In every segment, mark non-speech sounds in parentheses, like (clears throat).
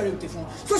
knyst där utifrån så ska jag slå ihjäl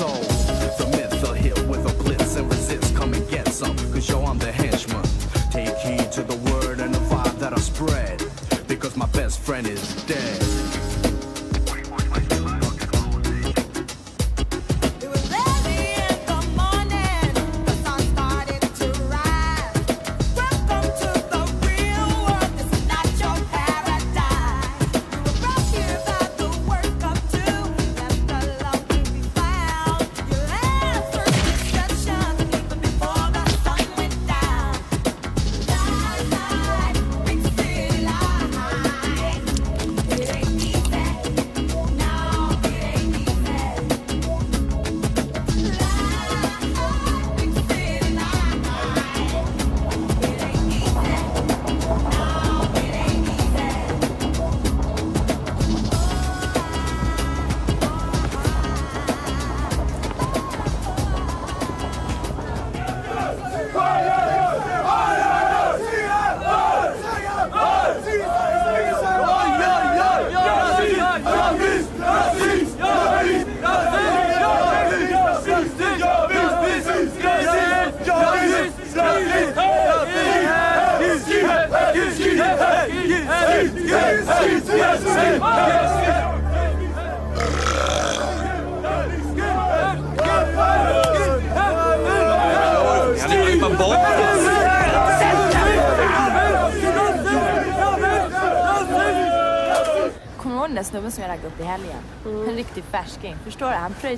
is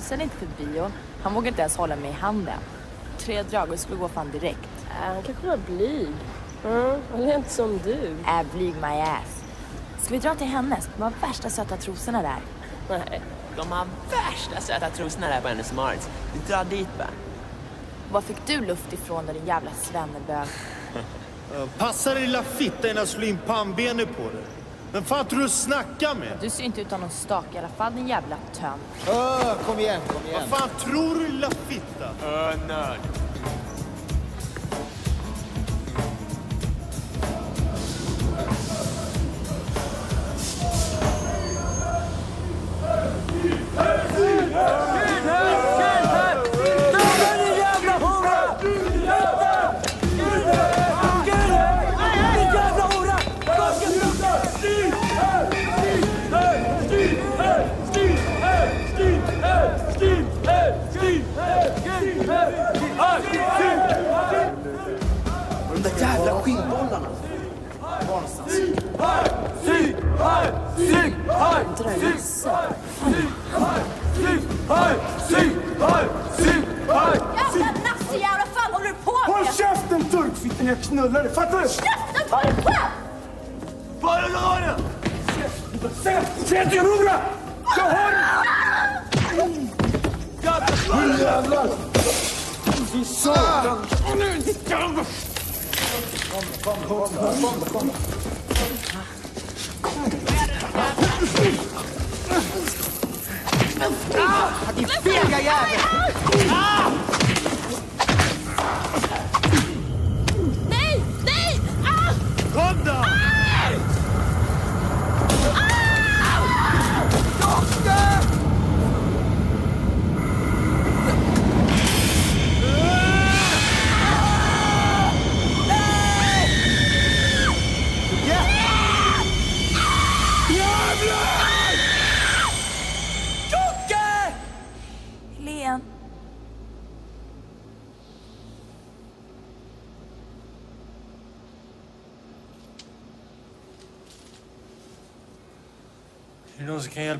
pröjsade inte för bion. Han vågade inte ens hålla mig i handen. Tre drag och skulle gå fan direkt. Äh, han kanske var blyg. Mm, han är inte som du. Äh, blyg my ass. Ska vi dra till hennes? De har värsta söta trosorna där. Nej. De har värsta söta trosorna där på hennes Marts. Vi drar dit bara. Var fick du luft ifrån då din jävla svennebög? (laughs) Passa dig lilla fitta innan jag slår in pannbenet på dig. Vem fan tror du snackar med? Du ser inte ut att ha någon stak i alla fall din jävla tönt. Öh, kom igen, kom igen. Vad fan tror du lilla fitta? Öh, nörd.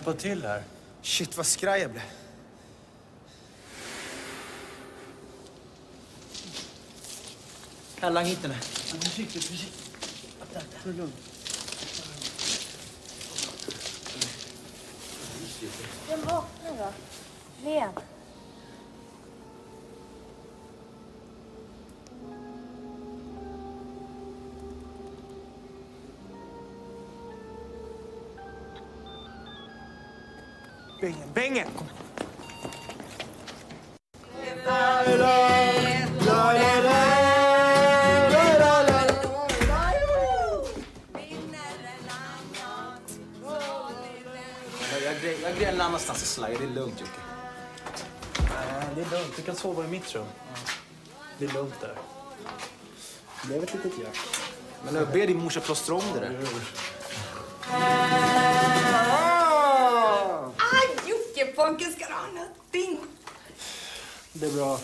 Hjälpa till här? Shit, vad skraj jag blev. Lang hit den här. Försiktigt, försiktigt. Ta det Det är lugnt där. Det blev ett litet jack. Men nu, be din morsa plåstra om det där. Aj, Jocke-pojken ska du ha någonting? Det är bra.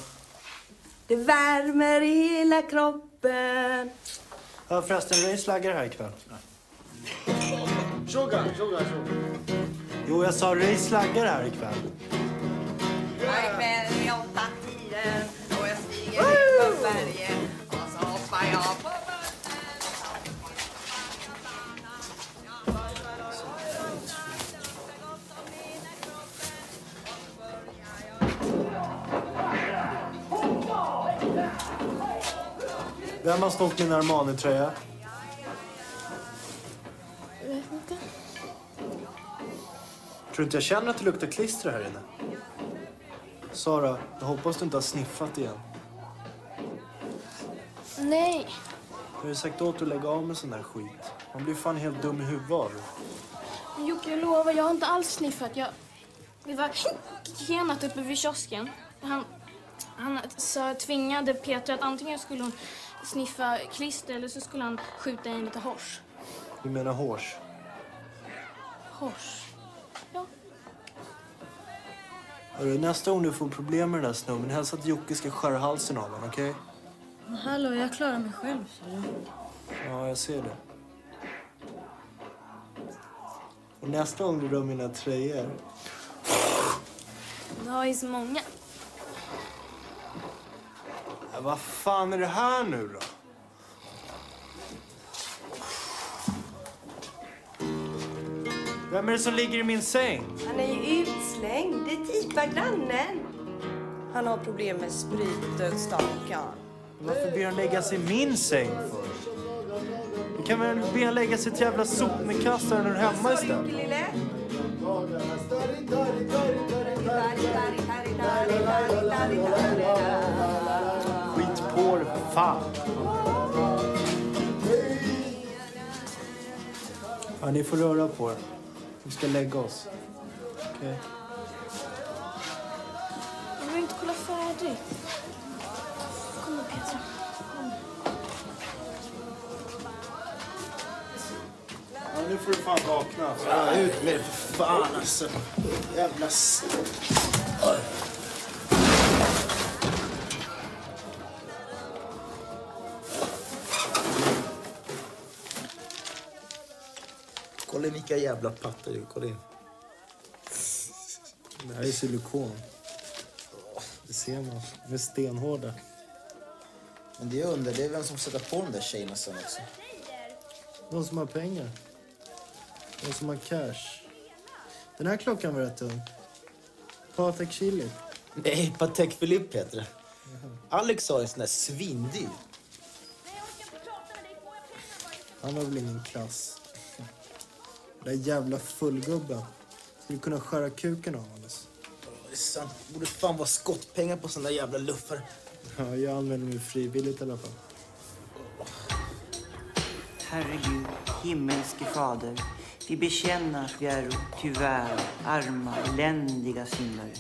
Det värmer i hela kroppen. Ja, förresten, Ray slaggar här ikväll. Tjoga, tjoga, tjoga. Jo, jag sa Ray slaggar här ikväll. Jag är kväll vid åtta tiden på berget och så hoppar jag på bussen. Vem har snott min Armani-tröja? Tror du inte jag känner att det luktar klister här inne? Sara, jag hoppas du inte har sniffat igen. Nej. Jag har ju sagt åt att lägga av med sån där skit. Man blir fan helt dum i huvudet av det. Jocke, jag lovar, jag har inte alls sniffat. Jag... Vi var genat uppe vid kiosken. Han, han sa, tvingade Petra att antingen skulle hon sniffa klister eller så skulle han skjuta in lite hors. Du menar hårs? kors. Ja. Hörru, nästa gång du får problem med den där snubben, hälsa att Jocke ska skära halsen av honom, okej? Hallå, jag klarar mig själv. Ja, jag ser det. Och nästa gång du rör mina tröjor, Du har ju så många. ja, vad fan är det här nu då? Vem är det som ligger i min säng? Han är ju utslängd. Det tipar grannen. Han har problem med spriten, stackarn. Varför ber han lägga sig i min säng för? Du kan väl be han lägga sig i ett jävla sopnedkastare när du är hemma istället? Skit på dig för fan. Ja, ni får röra på er. Vi ska lägga oss. Okej? Jag vill inte kolla färdigt. Petra. Ja, nu får du fan vakna. Ja, ut med det för fan alltså. Jävla... Oj. Kolla in vilka jävla pattar du Kolla in. Det här är silikon. Det ser man. De är stenhårda. Men det jag undrar det är vem som sätter på de där tjejerna sen också. De som har pengar. De som har cash. Den här klockan var rätt tung. Patek Chili. Nej, Patek Philippe heter det. Alex har en sån där svindyr. Han har väl ingen klass. Den där jävla fullgubben. Skulle kunna skära kuken av honom. Det är sant. Det borde fan vara skottpengar på såna där jävla luffar. Ja, jag använder mig frivilligt i alla fall. Herregud, himmelske fader. Vi bekänner att vi är tyvärr arma, eländiga syndare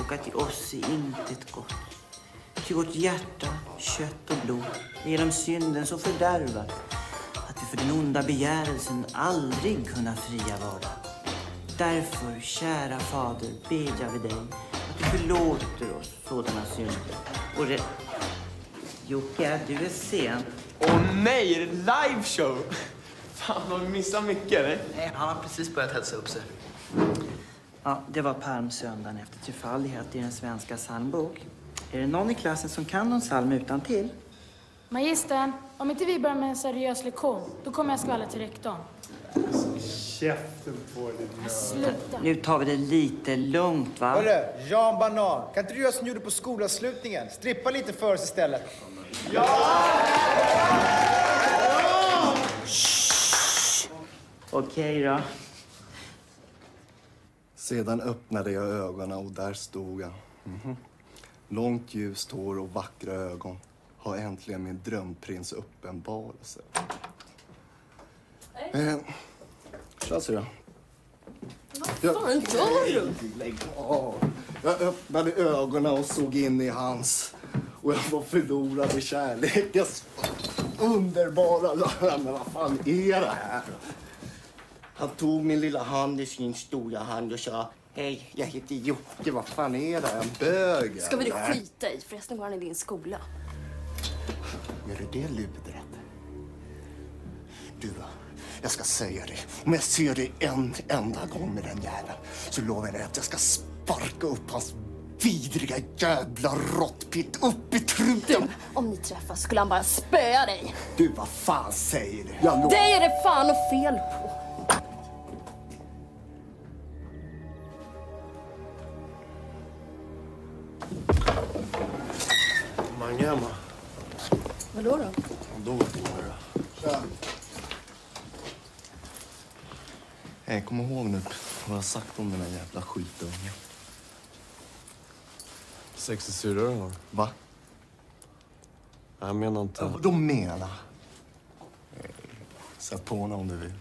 och att i oss är intet gott. Ty vårt hjärta, kött och blod är genom synden så fördärvat att vi för den onda begärelsen aldrig kunna fria vara. Därför, kära fader, bedjar vi dig du förlåter oss sådana synder och rätt Jocke, du är sen. Åh nej, är det liveshow? Fan, har vi missat mycket eller? Nej, han har precis börjat hälsa upp sig. Ja, det var palmsöndagen efter trefaldighet i den svenska psalmbok. Är det någon i klassen som kan någon psalm utan till? Magistern, om inte vi börjar med en seriös lektion, då kommer jag skvallra till rektorn. Käften på dig, Sluta. Nu tar vi det lite lugnt, va? Hörru, Jan Banan, kan inte du göra som du gjorde på skolavslutningen? Strippa lite för oss istället. Okej då. Sedan öppnade jag ögonen och där stod han. Mhm. Långt ljust hår och vackra ögon. Har äntligen min drömprins uppenbarelse. Eh, tja syrra. Vad fan gör du? Lägg av. Jag öppnade ögonen och såg in i hans. Och jag var förlorad i kärlekens underbara Men vad fan är det här? Han tog min lilla hand i sin stora hand och sa Hej, jag heter Jocke. Vad fan är det? En bög? Ska vi skita i? Förresten går han i din skola. Gör du det ludet? Du, jag ska säga det. Om jag ser dig en enda gång med den jäveln så lovar jag dig att jag ska sparka upp hans vidriga jävla råttpitt upp i truten. Om ni träffas skulle han bara spöa dig. Du, vad fan säger du? Jag lovar. Dig är det fan och fel på. Mangema. Vadå då? Då går det. Tja. Hej, kom ihåg nu vad jag har sagt om den här jävla skitungen. Sexig syrra du har. Va? Jag menar inte... Ja, Vadå mena? Nej, Sätt på honom om du vill.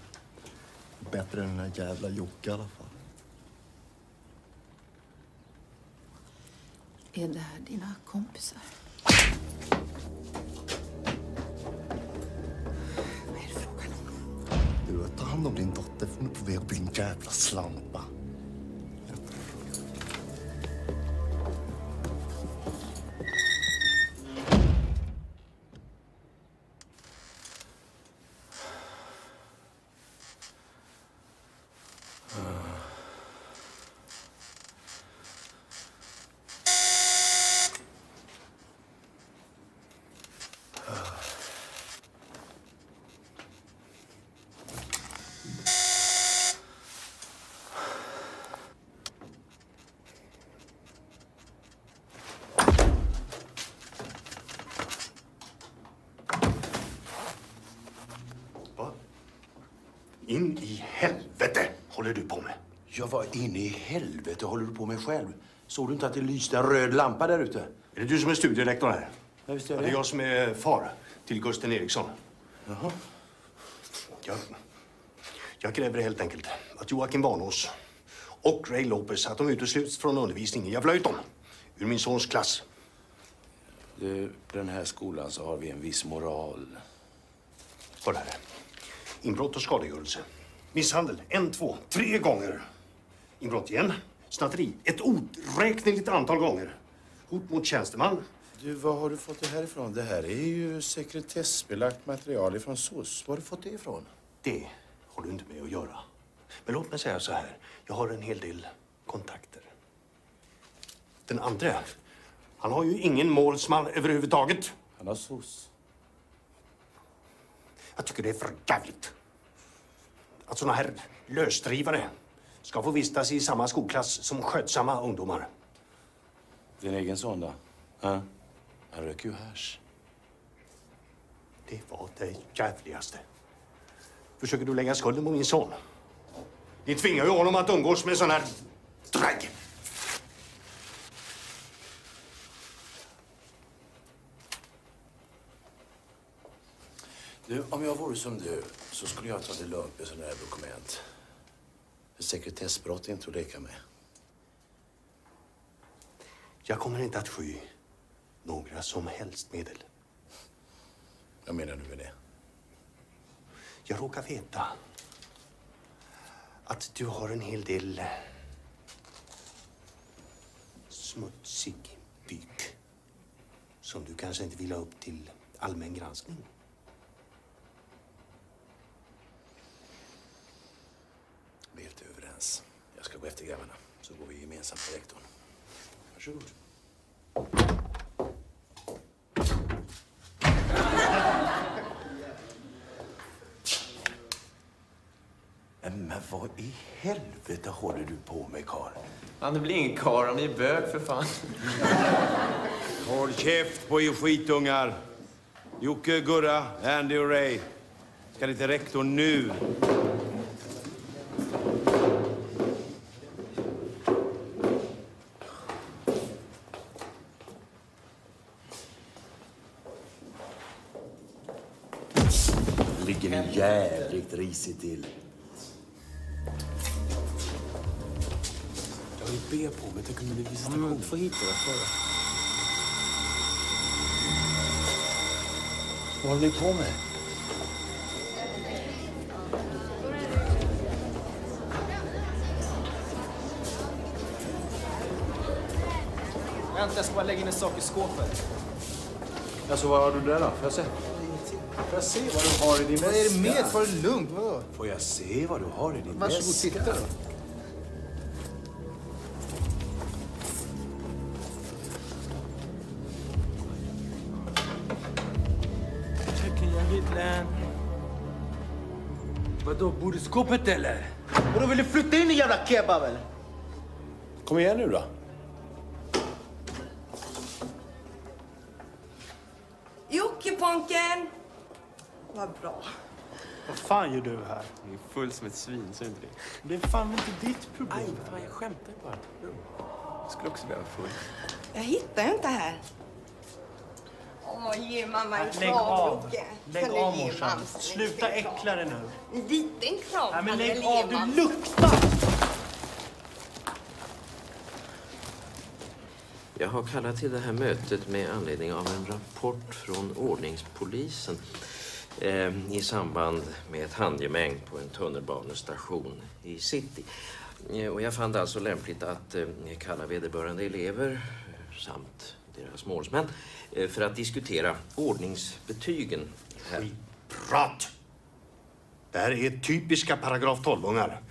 Bättre än den här jävla Jocke i alla fall. Är det här dina kompisar? Du, Ta hand om din dotter, för hon är på väg att bli en jävla slampa. Vad in i helvete håller du på med själv? Såg du inte att det lyste en röd lampa där ute? Är det du som är studierektor här? Ja, visst Ja, är det det. är jag som är far till Gusten Eriksson. Jaha. Jag, jag kräver helt enkelt att Joakim Warnås och Ray Lopez att de utesluts från undervisningen. Jag flöjt dem ur min sons klass. Du, den här skolan så har vi en viss moral. Hör här. Inbrott och skadegörelse. Misshandel en, två, tre gånger. Inbrott igen. Snatteri ett oräkneligt antal gånger. Hot mot tjänsteman. Du, var har du fått det här ifrån? Det här är ju sekretessbelagt material ifrån SOS. Var har du fått det ifrån? Det har du inte med att göra. Men låt mig säga så här. Jag har en hel del kontakter. Den andra, han har ju ingen målsman överhuvudtaget. Han har SOS. Jag tycker det är för jävligt. Att såna här lösdrivare ska få vistas i samma skolklass som skötsamma ungdomar. Din egen son då? Ja. Han röker ju hasch. Det var det jävligaste. Försöker du lägga skulden på min son? Ni tvingar ju honom att umgås med sån här dragg. Du, om jag vore som du så skulle jag ta det lugnt med sådana här dokument. Sekretessbrott är inte att leka med. Jag kommer inte att sky några som helst medel. Vad menar du med det? Jag råkar veta att du har en hel del smutsig byk som du kanske inte vill ha upp till allmän granskning. Vi är helt överens. Jag ska gå efter grabbarna så går vi gemensamt till rektorn. Varsågod. Men vad i helvete håller du på med, karl? Han det blir ingen karl om ni är bög för fan. Håll käft på er skitungar. Jocke, Gurra, Andy och Ray. Ska ni till rektor nu? ligger ni risigt till. Jag har ju B på mig. Tänk om det blir visitation. men få hit det. Vad håller ni på med? Vänta, jag ska bara lägga in en sak i skåpet. Alltså, vad har du där då? Får jag se? Får jag se vad du har i din Vad är det med? väska? Ta det lugnt. Vadå? Får jag se vad du har i din Varsågod, väska? titta då. Vadå, bor i skåpet eller? Vadå, vill du flytta in i jävla kebab eller? Kom igen nu då. Jockeponken! Vad bra. Vad fan gör du här? Jag är full som ett svin, du inte det? Det är fan inte ditt problem. Aj, fan, jag skämtar ju bara. Jag skulle också vara full. Jag hittar ju inte här. Åh, ge mamma en Lägg kram, av. Lägg Kan av morsan. Sluta äckla dig nu. En liten kram. Nej, men lägg av, du luktar! Jag har kallat till det här mötet med anledning av en rapport från ordningspolisen eh, i samband med ett handgemäng på en tunnelbanestation i city. Eh, och jag fann det alltså lämpligt att eh, kalla vederbörande elever eh, samt deras målsmän eh, för att diskutera ordningsbetygen. Här. Prat! Det här är typiska paragraf 12-ungar.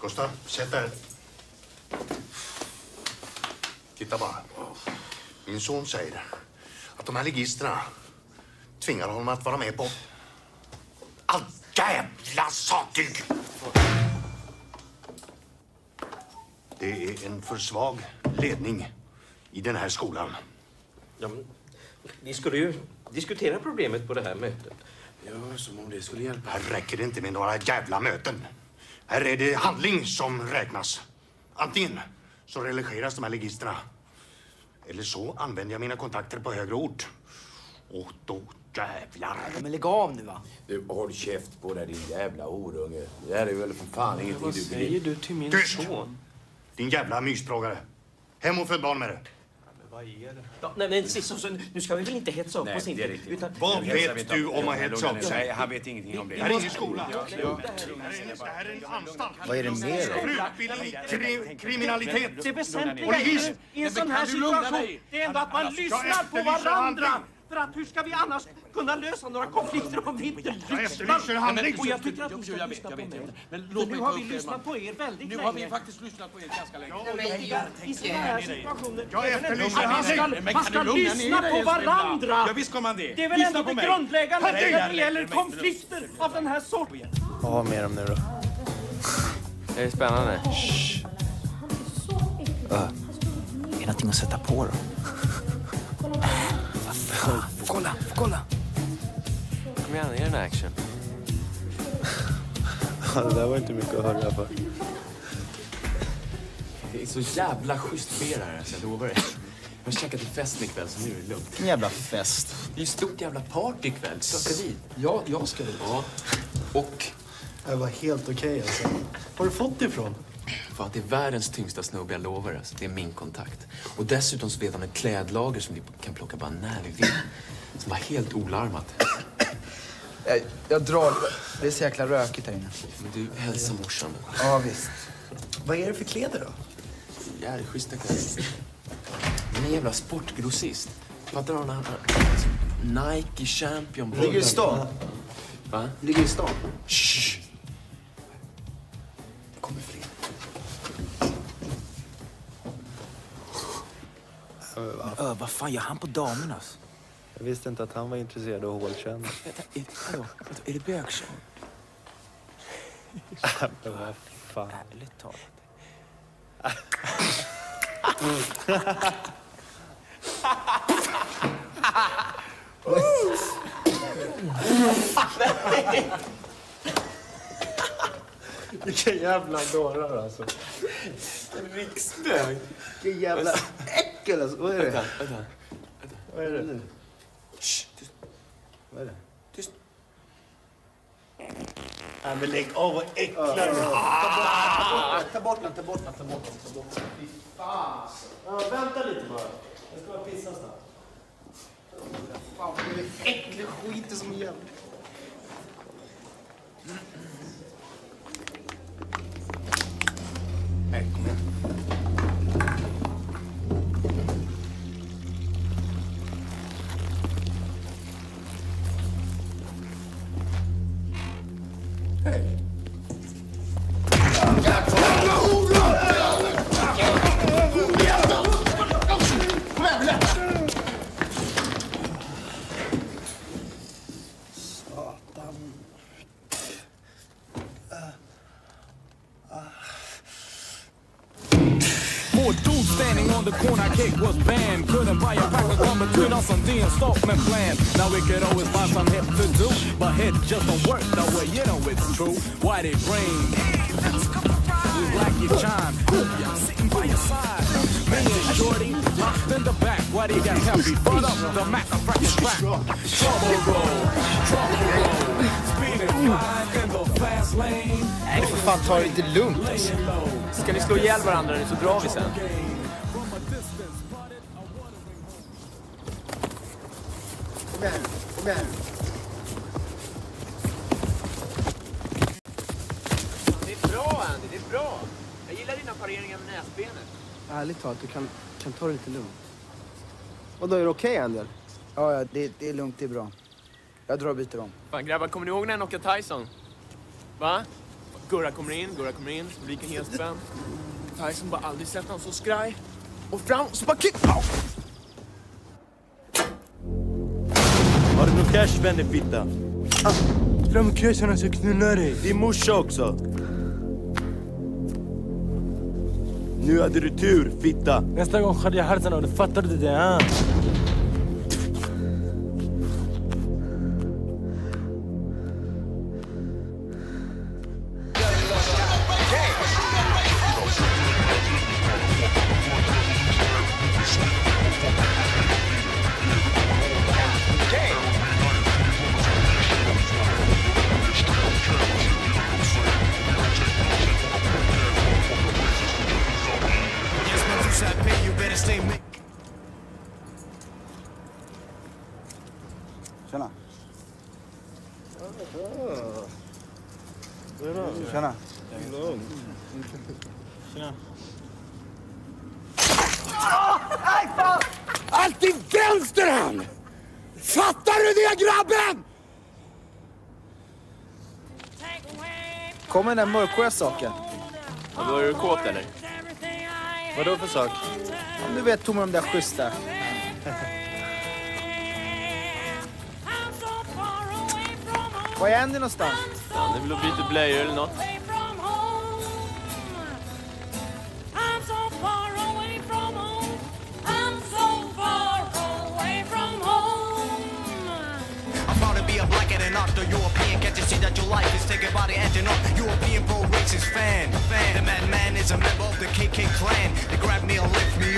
Gustav, sätt dig. Titta bara. Min son säger att de här ligisterna tvingar honom att vara med på allt jävla sattyg. Det är en för svag ledning i den här skolan. Ja, men, vi skulle ju diskutera problemet på det här mötet. Ja, som om det skulle hjälpa. Här räcker det inte med några jävla möten. Här är det handling som räknas. Antingen så religeras de här ligisterna eller så använder jag mina kontakter på högre ort. Och då jävlar. Men lägg av nu va. Du, håll käft på dig din jävla horunge. Det här är väl för fan ingenting Vad du säger du till min Tyst! son? Din jävla mysplågare. Hem och föd barn med det. Vad är det? Ja, nej, men så nu ska vi väl inte hetsa upp Nej, oss det är inte. riktigt. Utan, Vad vet du om att hetsa upp sig? Han vet ingenting om det. Det här är ingen skola. Ja, ja. Det här är en anstalt. Vad är det mer då? Utbildning, kri kriminalitet Det väsentliga i, i en sån här situation, det är ändå att man lyssnar på varandra. För att hur ska vi annars kunna lösa några konflikter om vi inte lyssnar? handling. Och jag tycker att vi Jo, ska jag vet, lyssna jag på mig. Men låt nu mig har vi lyssnat på er väldigt Nu länge. har vi faktiskt lyssnat på er ganska länge. I sådana här situationer... Jag är efterlyser att man ska, handling. Men man ska lyssna på varandra! Ja, visst ska man det. Det är väl Lyssna ändå det mig. grundläggande när det gäller konflikter av den här sorten. Vad har med dem nu då? Är det spännande? Ö. Är det någonting att sätta på då? (laughs) Fan? Kolla, kolla! Kom igen, är det en action? (laughs) Ja, det där var inte mycket att höra för. Det är så jävla schysst beer här, alltså, jag lovar dig. Jag har käkat till festen ikväll, så nu är det lugnt. Vilken jävla fest. Det är ju stort jävla party ikväll. Jag ska dit. Ja, jag ska dit. Ja. Och Det var helt okej alltså. Var har du fått det ifrån? Fan, det är världens tyngsta snubbe, jag lovar. Alltså. Det är min kontakt. Och dessutom så vet han ett klädlager som vi kan plocka bara när vi vill. Som var helt olarmat. (coughs) Jag, jag drar. Det är så jäkla rökigt här inne. Men du, hälsa morsan. Ja, visst. Vad är det för kläder då? Jävligt schyssta kläder. Han är en jävla sportgrossist. Fattar du? Han har Nike Champion. Ligger i stan? Va? Ligger i stan? Shh. Ö, vad fan gör han på damernas? Jag visste inte att han var intresserad av hålkänning. Vänta, är, hallå, vänta, är det bögshow? (laughs) Men vad fan. Ärligt talat. (laughs) (laughs) Vilka jävla dårar alltså. Riksbög. Vilken jävla äckel alltså. Vad är det? Vänta, vänta. Vad är det? Shh, tyst. Vad är det? Tyst. Nej, men lägg av och äcklar ja, Ta bort den, ta bort den, ta bort den. Ta bort den. Fy fan alltså. Ja, vänta lite bara. Jag ska bara pissa snabbt. Fan, vad är äcklig skit som gäller. Nej, just don't work that way. You know it's true. Why they bring? Just like you chime. I'm sitting by your side. Me and Shorty locked in the back. Why they got heavy? Front up the Mac, I'm cracking back. Trouble roll, trouble roll. Speeding Nej, för fan ta det lite lugnt alltså. Ska ni slå ihjäl varandra nu så drar vi sen. Ärligt talat, du kan, kan ta det lite lugnt. Vadå, är det okej Andy? Ja, ja, det, det är lugnt, det är bra. Jag drar och byter om. Fan grabbar, kommer ni ihåg när jag knockade Tyson? Va? Gurra kommer in, Gurra kommer in, publiken helt spänd. Tyson bara aldrig sett någon så skraj. Och fram, så bara kick! Au! Har du någon cash Bennefitta? Ah, fram cashen så knullar dig. Din morsa också. Nu hade du tur, fitta. Nästa gång skär jag halsen av dig, fattar du det? Ah? Med den där mörkhåriga saken. Vadå, är du kåt eller? Vadå för sak? Om du vet, tog med de där schyssta. (laughs) Var är Andy någonstans? Han är väl och byter blöjor eller något.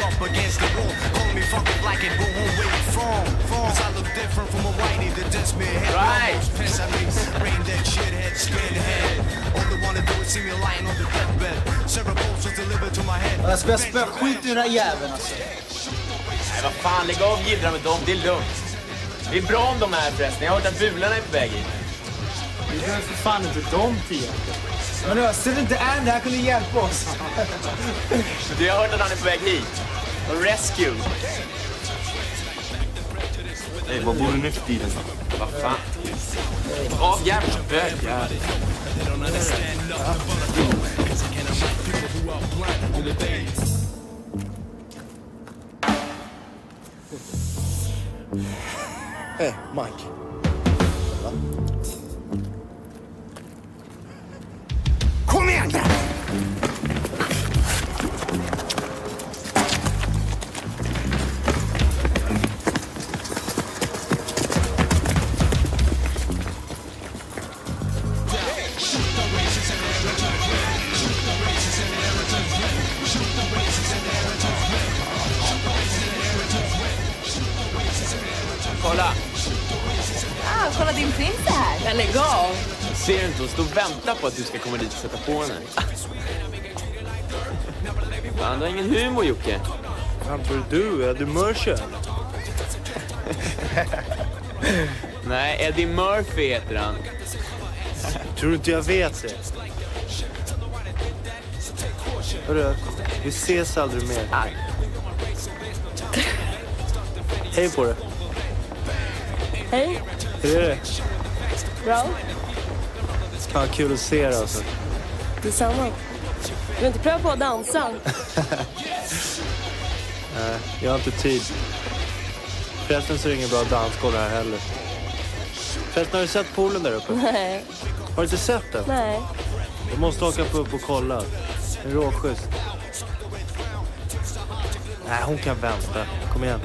Up against the wall. Call me funky black and go home where you from. Cause I look different from a whitey that just me head. Right. Piss at me, brain dead shithead, skinhead. All they wanna do is see me lying on the deathbed. Several bolts was delivered to my head. Jag ska spöa skit i den där jäveln alltså. Nej, vad fan, lägg av jiddra med dem, det är lugnt. Det är bra om de är förresten, jag har hört att bulorna är på väg hit. Vi behöver för fan inte de tio. Men nu, ser du inte Andy? Han kunde hjälpa oss. Du, jag har hört att han är på väg hit. Rescue. Nej, var bor du nu för tiden då? Vad fan? Av jävla bögar. Hej, Mike. Kom igen du ska komma dit och sätta på henne. Fan, du har ingen humor Jocke. Fan tror du? Är du Mercer? Nej, Eddie Murphy heter han. Tror du inte jag vet det? Hörru, vi ses aldrig mer. Hej på dig. Hej, Hur är det? bra. Fan, kul att se dig alltså. Detsamma. Du vill inte pröva på att dansa? (laughs) Nej, jag har inte tid. Förresten så är det ingen bra dansgolv här heller. Förresten, har du sett poolen där uppe? Nej. Har du inte sett den? Nej. Du måste åka på upp och kolla. Är råschysst. Nej, hon kan vänta. Kom igen.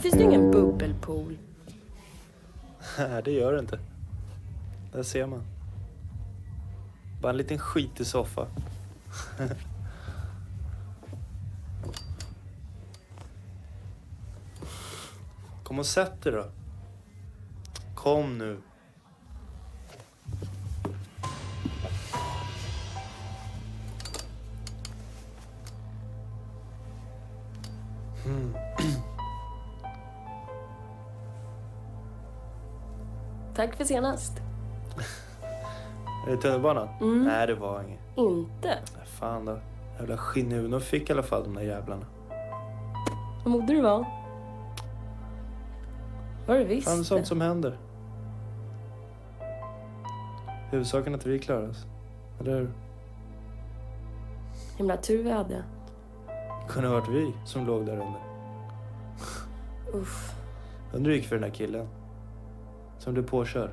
Finns det ingen bubbelpool. Nej, (laughs) det gör det inte. Där ser man. Bara en liten skitig soffa. (laughs) Kom och sätt dig då. Kom nu. Hmm. Tack för senast. (laughs) Är det tunnelbanan? Mm. Nej, det var inget. Inte? Nej, Fan då. Jävla Skinnuno fick i alla fall de där jävlarna. Vad mådde du var? Var det visst? Fan, sånt som händer. Huvudsaken att vi klarar oss. Eller hur? Himla tur vi hade. Kunde ha varit vi som låg där under. Uff. Undrar hur det gick för den där killen. Som blev påkörd.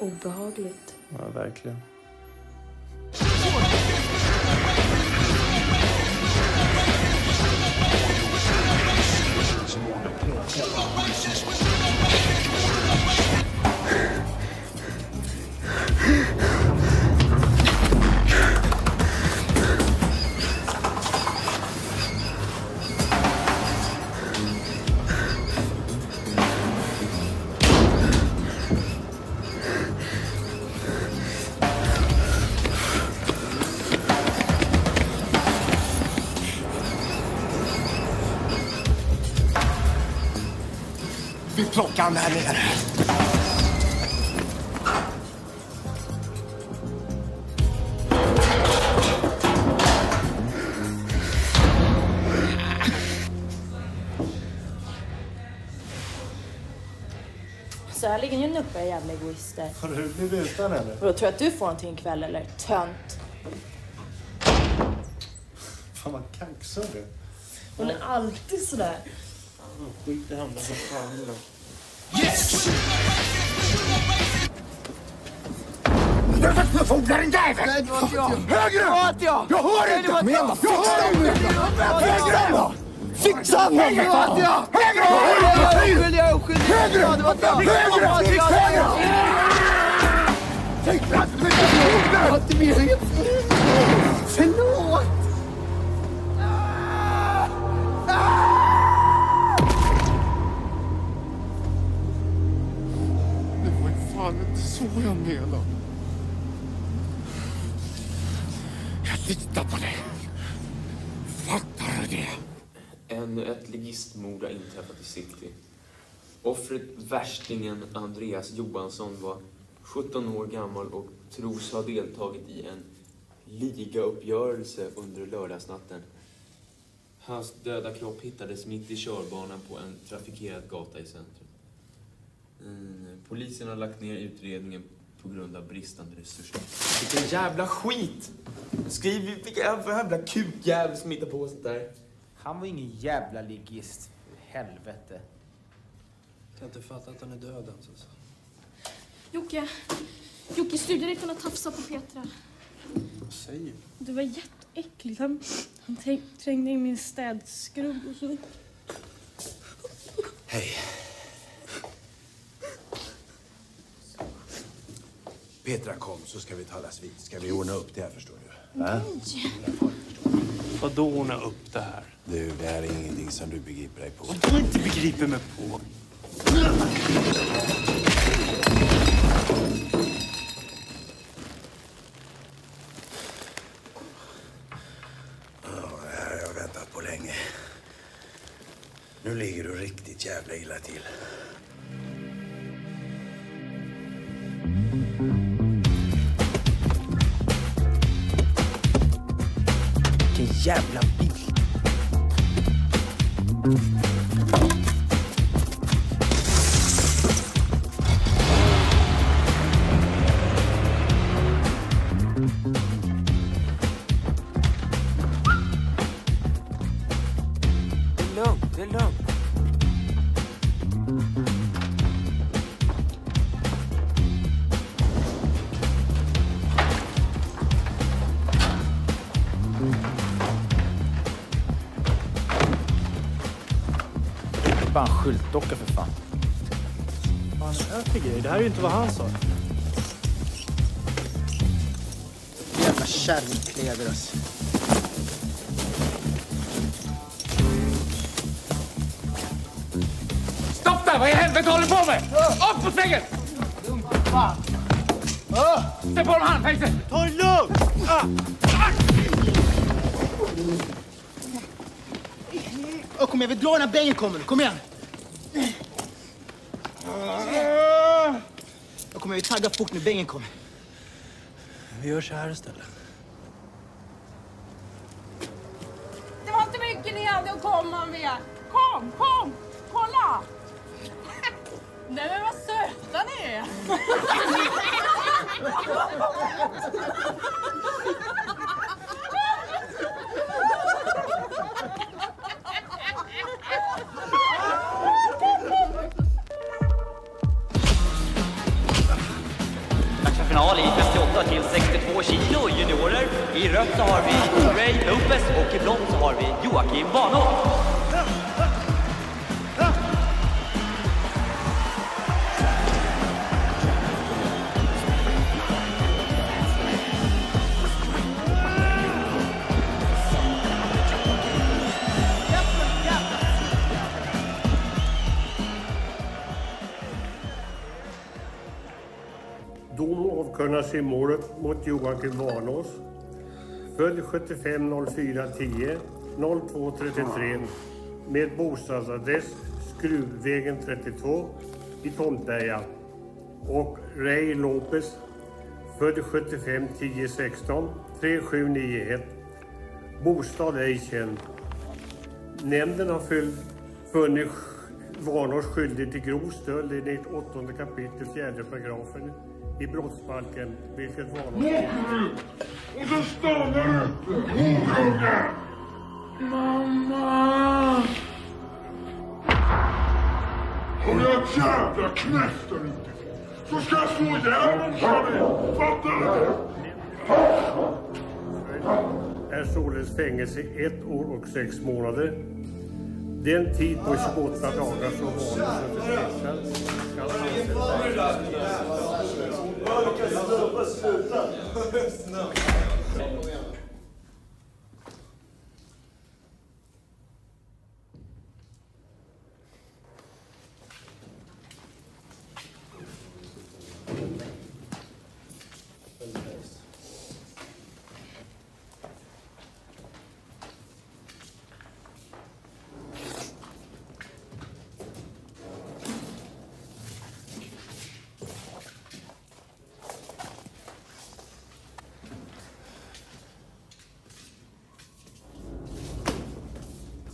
Obehagligt. Ja, verkligen. Nere. Så här ligger ni och nuppar jävla egoister. Har du blivit utan eller? Och då tror jag att du får någonting ikväll eller? Tönt. Fan vad kaxig du Hon är alltid sådär. Skit i henne för fan. Yes! Du förfogar inte över! Högre! Jag hör inte! Jag hör inte! Högre då! Fixa honom! Högre! Högre! Högre! Högre! Högre! Tänk plats med ditt huvud! Fix fan inte så jag menade. Jag litar på dig. Fattar du det? Ännu ett ligistmord har inträffat i city. Offret, värstingen Andreas Johansson, var 17 år gammal och tros ha deltagit i en ligauppgörelse under lördagsnatten. Hans döda kropp hittades mitt i körbanan på en trafikerad gata i centrum. Mm, polisen har lagt ner utredningen på grund av bristande resurser. Vilken jävla skit! Skriv vilken jävla kukjävel som hittar på sånt där. Han var ingen jävla ligist. För helvete. Jag kan inte fatta att han är död ens alltså. Jocke, Jocke studierektorn har tafsat på Petra. Vad säger du? Det var jätteäckligt. Han, han trängde in min städskrubb och så. Hej. Petra kom så ska vi talas vid. Ska vi ordna upp det här förstår du? Va? Vadå ordna upp det här? Du, det här är ingenting som du begriper dig på. Vad du inte begriper mig på? Ja, det här har jag väntat på länge. Nu ligger du riktigt jävla illa till. Jävla bil. Ju inte vad han sa. Jävla kärringkläder alltså. Stopp där! Vad i helvete håller du på med? Upp på svängen! Sätt på dem handfängsel! Ta det lugnt! Oh, kom igen, vi drar när bängen kommer. Kom igen! Oh, kom igen, vi taggar fort nu, bängen kommer. Vi gör så här istället. Dom i målet mot Joakim Vanås. Född 750410-0233-." med bostadsadress Skruvvägen 32 i Tomtberga. Och Ray Lopez född 75 10 16 3791 Bostad ej känd. Nämnden har funnit Vanås skyldig till grov stöld enligt 8 kapitel 4 paragrafen i brottsbalken, vilket Vanås... Och så stannar du! Horunge! Mamma! Har jag jävla där ute så ska jag slå ihjäl dem, Charlie! Fattar du? är således fängelse ett år och sex månader. Den tid på 28 dagar som Vanås under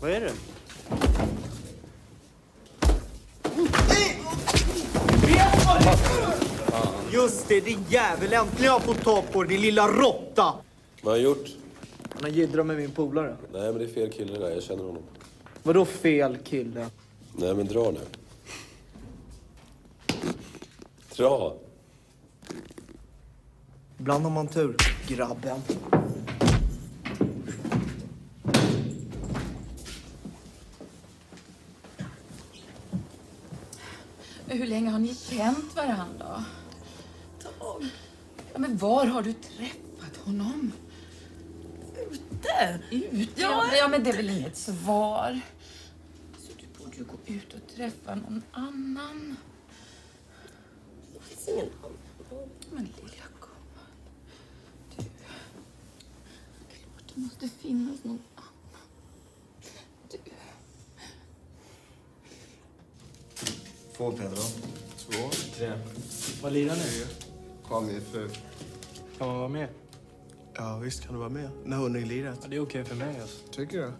Vad är det? Det, din jävel. Äntligen har jag fått tag på dig, din lilla råtta! Vad har jag gjort? Han har jiddrat med min polare. Nej, men det är fel kille där. Jag känner honom. Vadå fel kille? Nej, men dra nu. Dra! Ibland har man tur, grabben. Men hur länge har ni känt varandra? Ja, men var har du träffat honom? Ute? Ute? Ja, ja, men det är väl inget svar. Så du borde ju gå ut och träffa någon annan. Det finns ingen annan. Men lilla gumman. Du. Klart det måste finnas någon annan. Du. Två Pedro. Två. Tre. Vad lirar ni? Kom i fru. Kan man vara med? Ja, visst kan du vara med. När har ni lirat? Ja, det är okej för mig alltså. Tycker du?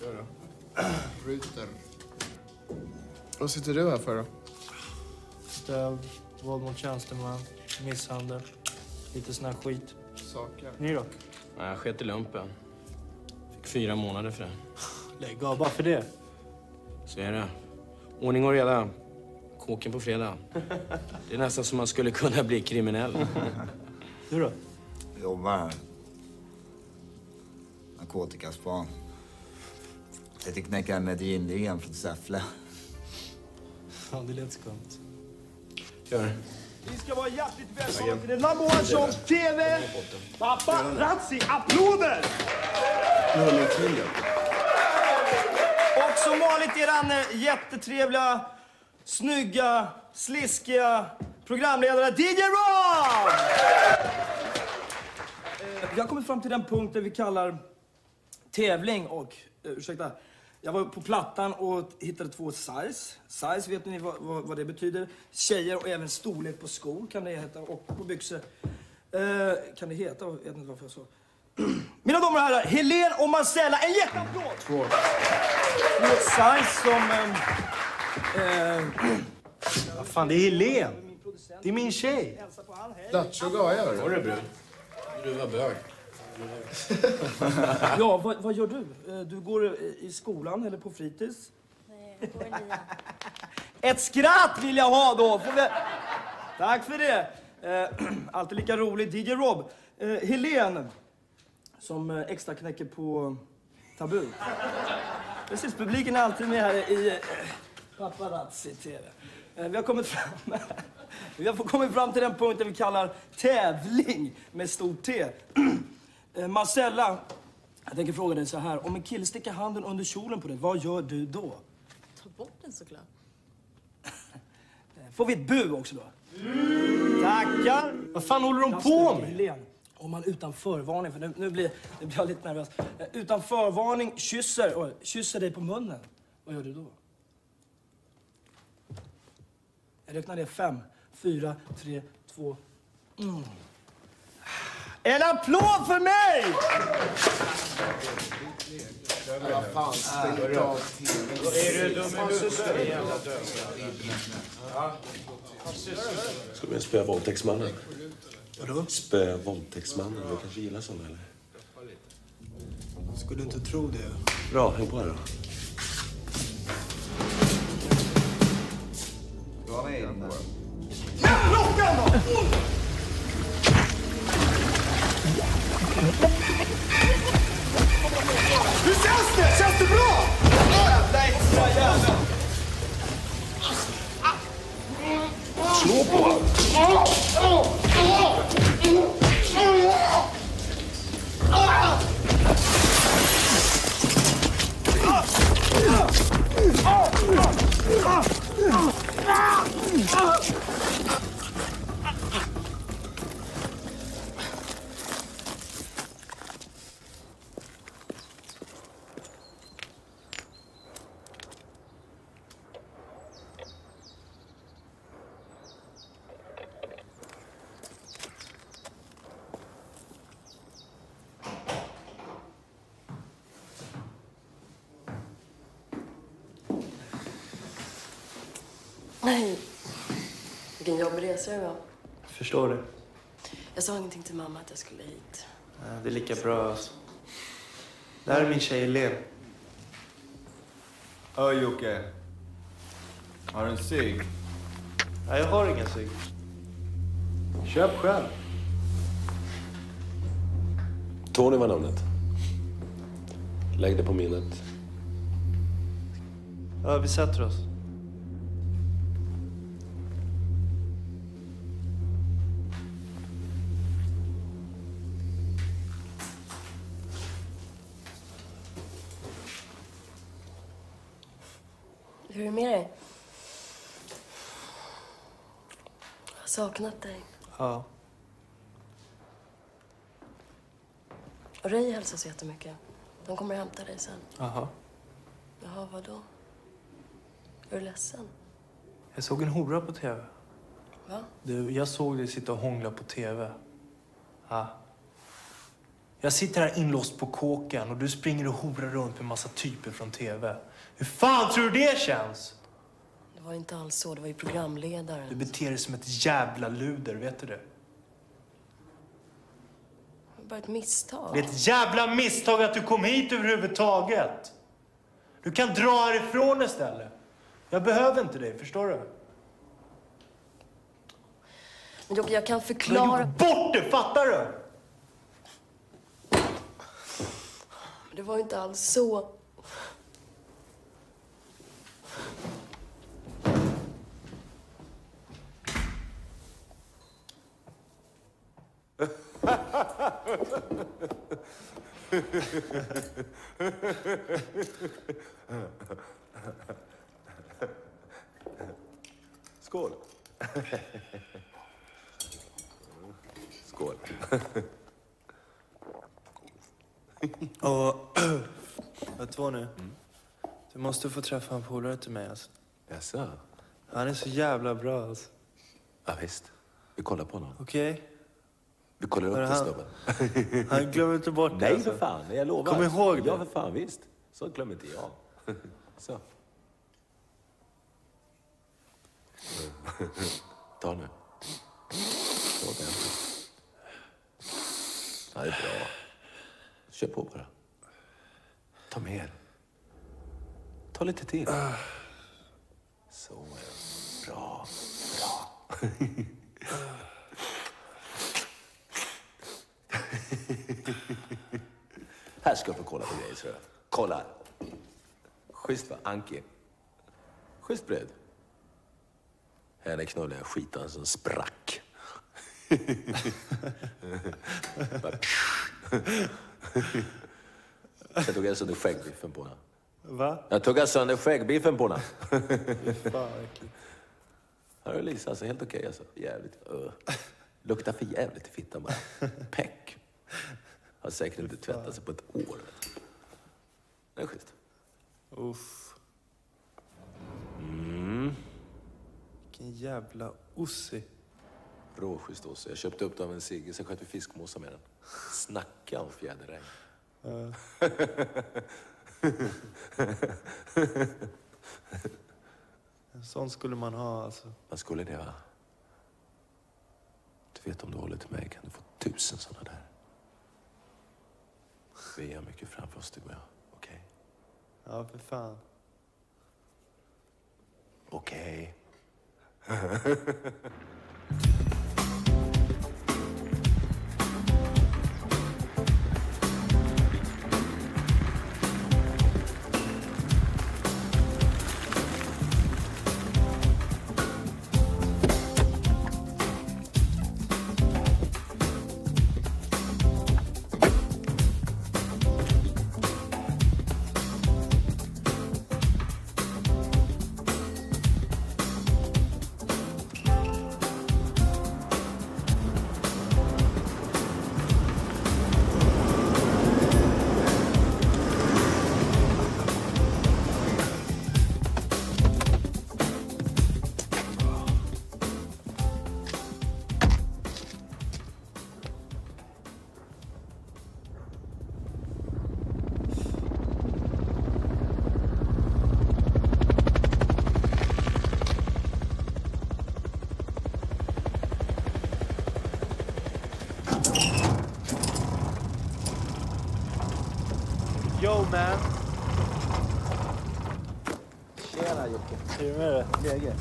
Kör då. Ryter. Vad sitter du här för då? Stöld, våld mot tjänsteman, misshandel. Lite sån här skit. Saker. Ni då? Nej, jag sket i lumpen. Fick fyra månader för det. Lägg av bara för det. Så är det. Ordning och reda. Kåken på fredag. Det är nästan som man skulle kunna bli kriminell. (laughs) Du då? Jobbar här. Narkotikaspan. Tänkte knäcka en Medellin-ligan från Säffle. Ja, det lät skumt. Kör. Ni ska vara hjärtligt välkomna till one show TV. Paparazzi, applåder! Och som vanligt eran eh, jättetrevliga, snygga, sliskiga programledare DJ Rob! Eh, Vi har kommit fram till den punkten vi kallar tävling och, eh, ursäkta, jag var på Plattan och hittade två size. Size, vet ni vad, vad, vad det betyder? Tjejer och även storlek på skor kan det heta och på byxor. Eh, kan det heta? Jag vet inte varför jag sa. (clears throat) Mina damer och herrar, Helen och Marcella, en jätteapplåd! Två. Två size som... Eh, Vad fan, det är Helen. Det är min tjej. Lattjo Gaia, hörru. Var det brud? Du var bög. (laughs) ja, vad, vad gör du? Eh, Du går eh, i skolan eller på fritids? Nej, jag går i nian. (laughs) Ett skratt vill jag ha då! Får vi... Tack för det! Eh, (clears throat) alltid lika roligt. DJ Rob. Eh, Helen, som eh, extra knäcker på Tabu. Precis, publiken är alltid med här i eh, Paparazzi TV. Eh, vi har kommit fram... (laughs) vi har kommit fram till den punkten vi kallar tävling med stort T. (clears throat) Eh, Marcella, jag tänker fråga dig så här. Om en kille sticker handen under kjolen på dig, vad gör du då? Ta bort den såklart. Får vi ett bu också då? Tackar! Vad fan håller de på med? Om man utan förvarning, för nu, nu, blir, nu blir jag lite nervös. Eh, Utan förvarning kysser, oj, kysser dig på munnen, vad gör du då? Jag räknar ner fem, fyra, tre, två... Mm. En applåd för mig! Ska vi spöa våldtäktsmannen? Vadå? Spöa våldtäktsmannen. Du kanske gillar såna eller? Skulle inte tro det. Bra, häng på här då. Dra med den där. Klockan då! Hur känns det? Känns det bra? Jävla extra jävel! Slå på honom! 啊！啊 Nej. Vilken jobbig resa det var. Förstår du? Jag sa ingenting till mamma att jag skulle hit. Ja, Det är lika bra alltså. Det här är min tjej Helen. Hör Jocke. Har du en cigg? Nej, jag har ingen cigg. Köp själv. Tony var namnet. Lägg det på minnet. Ja, vi sätter oss. Saknat dig. Ja. Och Ray hälsar så jättemycket. De kommer hämta dig sen. Jaha. Jaha, vadå? Är du ledsen? Jag såg en hora på tv. Va? Du, jag såg dig sitta och hångla på tv. Ja. Jag sitter här inlåst på kåken och du springer och horar runt med massa typer från tv. Hur fan tror du det känns? Det var inte alls så. Det var ju programledaren. Du beter dig som ett jävla luder, vet du det? Det var bara ett misstag. Det är ett jävla misstag att du kom hit överhuvudtaget. Du kan dra härifrån istället. Jag behöver inte dig, förstår du? Men Jocke, jag kan förklara... gjort bort det, fattar du? Det var inte alls så. Skål. Skål. Och vet du vad nu? Du måste få träffa en polare till mig alltså. Jaså? Han är så jävla bra alltså. Ja, visst. Vi kollar på honom. Okej? Vi kollar upp det, han- snubben. (laughs) Han glömmer inte bort det, Nej, alltså. för fan. Jag lovar. Kom ihåg det. Ja, för fan. Visst. Så glömmer inte jag. (laughs) Så. (laughs) Ta nu. Så ordentligt. Ja, det är bra. Kör på bara. Ta mer. Ta lite till. Så är det. Bra. Bra. (laughs) Här ska du få kolla på grejer, så. Kolla. Schysst va? Anki. Schysst bröd. Henne knullade jag skitan som sprack. (laughs) Sen tog jag sönder skäggbiffen på henne. Va? Jag tog sönder skäggbiffen på henne. (laughs) Fan Lisa, alltså helt okej alltså. Jävligt. Uh. Luktar för jävligt i fittan bara. Peck. (laughs) Har säkert inte tvättat sig på ett år. Det är schysst. Uff. Mm. Vilken jävla ossi. Råschysst också. Jag köpte upp det av en Sigge, sen sköt vi fiskmåsar med den. Snacka om fjäderregn. (laughs) En sån skulle man ha alltså. Vad skulle det va? Du vet om du håller till mig kan du få tusen såna där. Vi har mycket framför oss du och jag. Okej? Ja, för fan. Okej. Yo (laughs)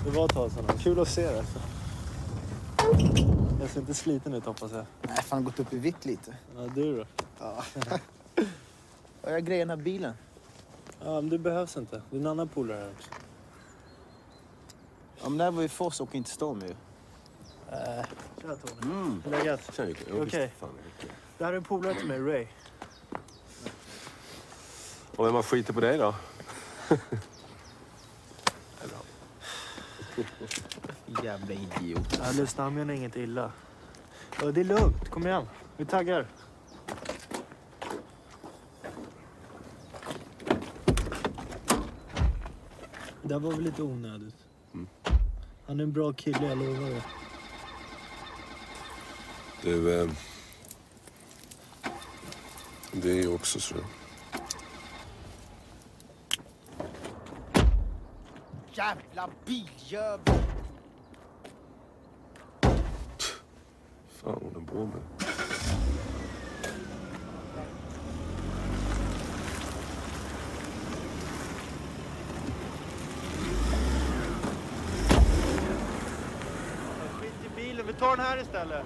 Det var ett tag sedan. Kul att se dig. Alltså. Jag ser inte sliten ut hoppas jag. Nej, fan gått upp i vikt lite. Ja, du då? Ja. (laughs) Har jag grejerna i bilen? Ja, men du behövs inte. Det är en annan polare här också. Ja, men det här var ju Fors och inte Storm ju. Äh. Tja Tony. Mm. Hur är läget? Tja Jocke. Jo, Okej. Jocke. Det här är en polare till mig, Ray. Och vem har skiter på dig då? (laughs) (laughs) Jävla idiot. Ja, lyssna, han menar inget illa. Ja, det är lugnt. Kom igen. Vi taggar. Det där var väl lite onödigt. Han är en bra kille, jag lovar det. Du, eh, det är ju också så. Jävla biljävel! Fan hon är på med. Skit i bilen, vi tar den här istället.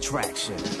attraction.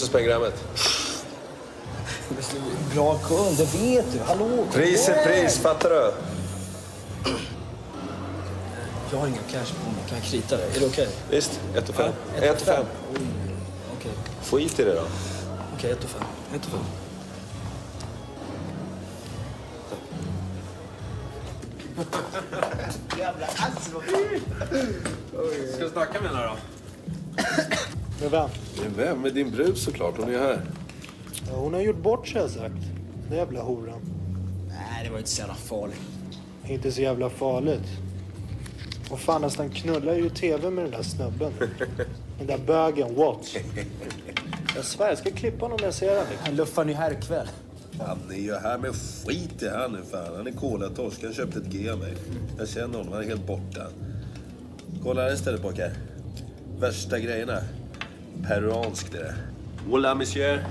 000 spänn grammet. Bra kund, det vet du. Hallå! Pris är pris, fattar du? Jag har inga cash på mig. Kan jag krita dig? Är det okej? Okay? Visst, 1 5. 1 5. Okej. Få i till det då. Okej, okay, 1 5. 1 5. Jävla ass, vad fan. Ska du snacka med henne då? Med vem? Med vem? Med din brud såklart. Hon är här. Ja, hon har gjort bort sig har jag sagt. Den jävla horan. Nej, det var inte så jävla farligt. Inte så jävla farligt. Och fan nästan knullar ju tv med den där snubben. (laughs) Den där bögen, Watts. Jag svär, jag ska klippa honom när jag ser honom. Han luffar ni här ikväll. Han är ju här med skit i han nu fan. Han är kolatorsk. Han köpte ett G av mig. Jag känner honom. Han är helt borta. Kolla här istället pojkar. Värsta grejerna. Peruanskt det där. Voilà monsieur.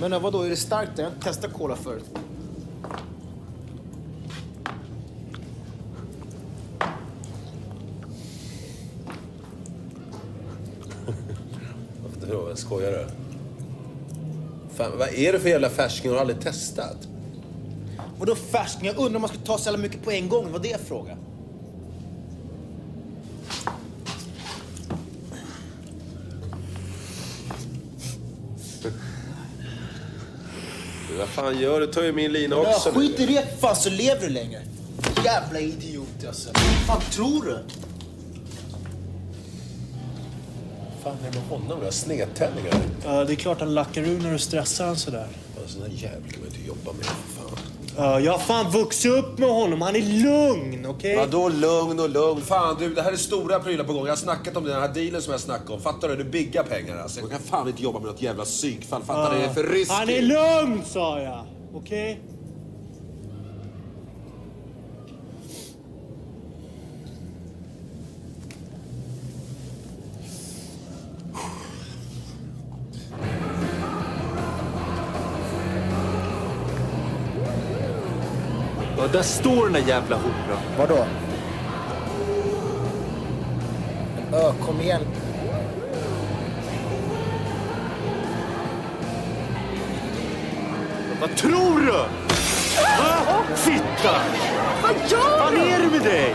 Men vadå, är det starkt? Jag har inte testat cola förut. (laughs) Skojar du? Fan, vad är det för jävla färsking? Har du aldrig testat? Vadå färsking? Jag undrar om man ska ta så jävla mycket på en gång. Vad det är fråga? Vad fan gör du? tar ju min lina Ja, också. skit i det fan så lever du längre. Jävla idiot alltså. Vad fan tror du? fan är det med honom? Har snedtändningar. Ja, det är klart han lackar ur när du stressar han sådär. Här jävel kan man inte jobba med fan. Ja, jag har fan vuxit upp med honom. Han är lugn, okej? Vadå lugn och lugn? Fan du, det här är stora prylar på gång. Jag har snackat om den här dealen som jag snackade om. Fattar du? Det är bigga pengar alltså. Jag kan fan inte jobba med något jävla psykfall. Fattar du? Det är för risky. Han är lugn, sa jag. Okej? Ja, där står den där jävla horan. Vadå? Ö, kom igen. Vad tror du? Va? Fitta! Vad gör Vad är det med dig?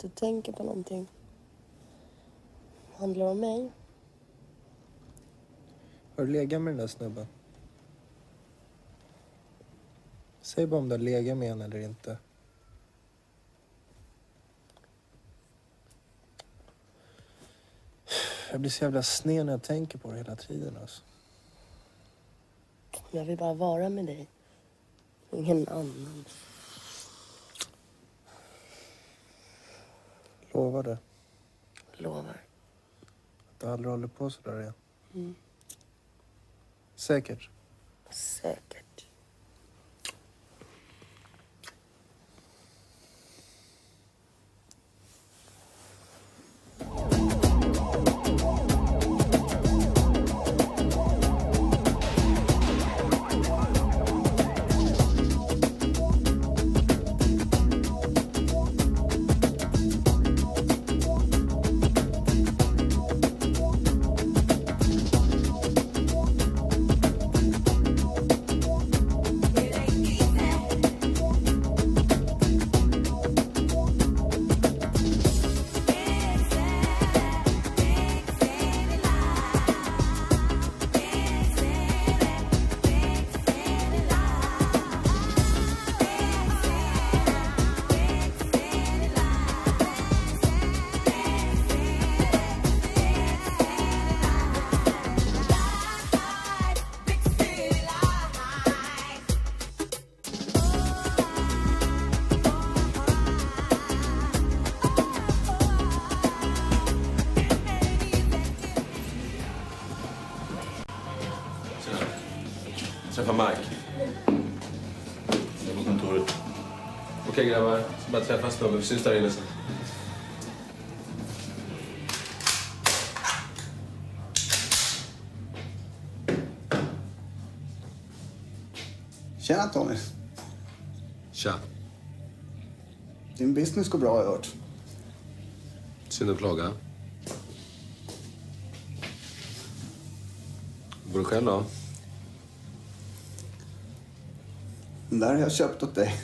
Du tänker på någonting. Handlar om mig? Har du legat med den där snubben? Säg bara om du har legat med henne eller inte. Jag blir så jävla sned när jag tänker på det hela tiden alltså. Jag vill bara vara med dig. Ingen annan. Lovar du? Lovar. Att du aldrig håller på sådär igen? Mm. Säkert? Säkert. Grabbar, bara träffa en snubbe. Vi syns där inne sen. Tjena Tony. Tja. Din business går bra har jag hört. Synd att klaga. Hur går det själv då? Den där har jag köpt åt dig.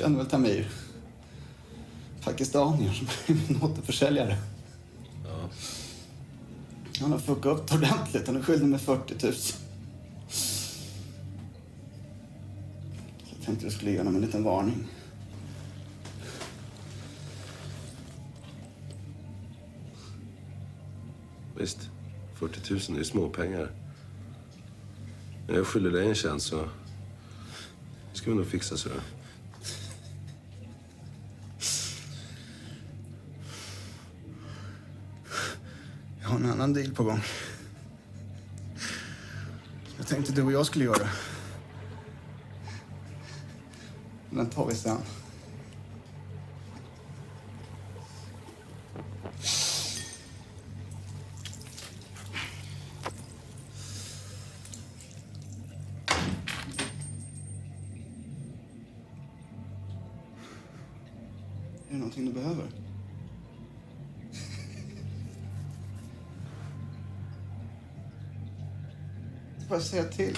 Känner väl Tamir? Pakistanier som är min återförsäljare. Ja. Han har fuckat upp det ordentligt. Han är skyldig mig 40 000. Jag tänkte du skulle ge honom en liten varning. Visst, 40 000 är ju småpengar. Men jag skyller dig en tjänst så... Det ska vi nog fixa, så. Jag har en annan deal på gång. Jag tänkte du och jag skulle göra. Den tar vi sen. Är det någonting du behöver? Bara säga till.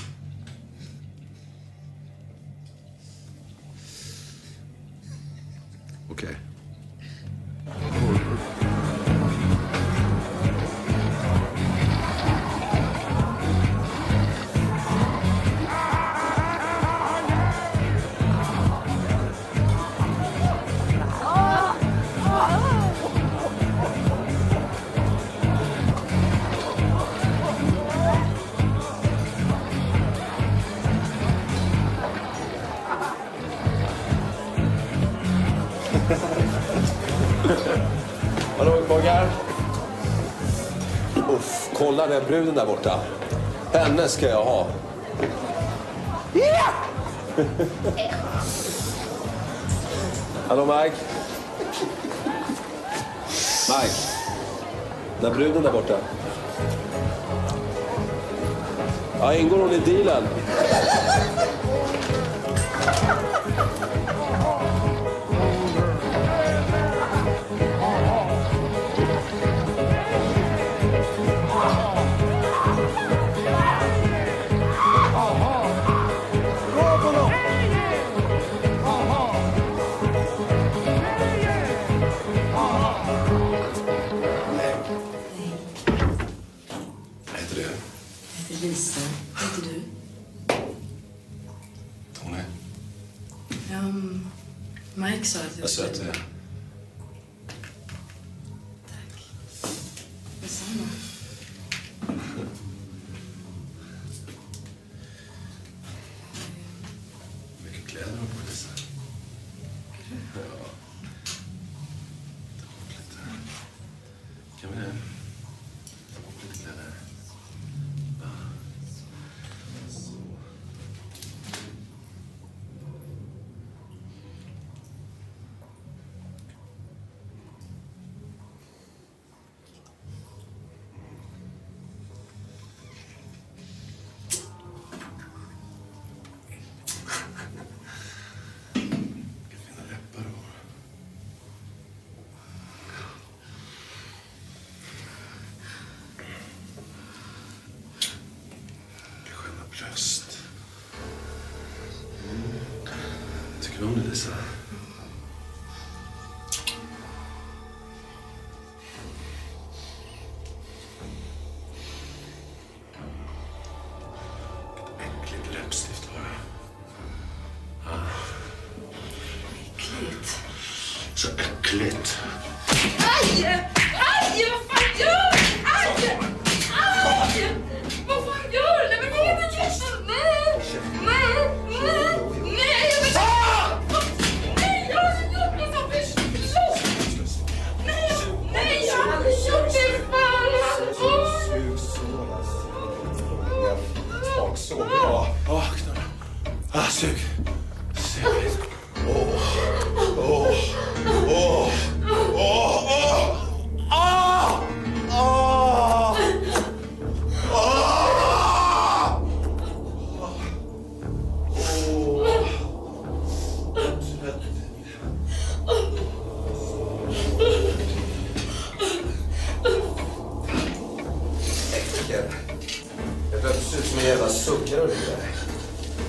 Kolla den bruden där borta. Henne ska jag ha. (laughs) Hallå Mike. Mike. Den där bruden där borta. Ja, ingår hon i dealen? Mike sa att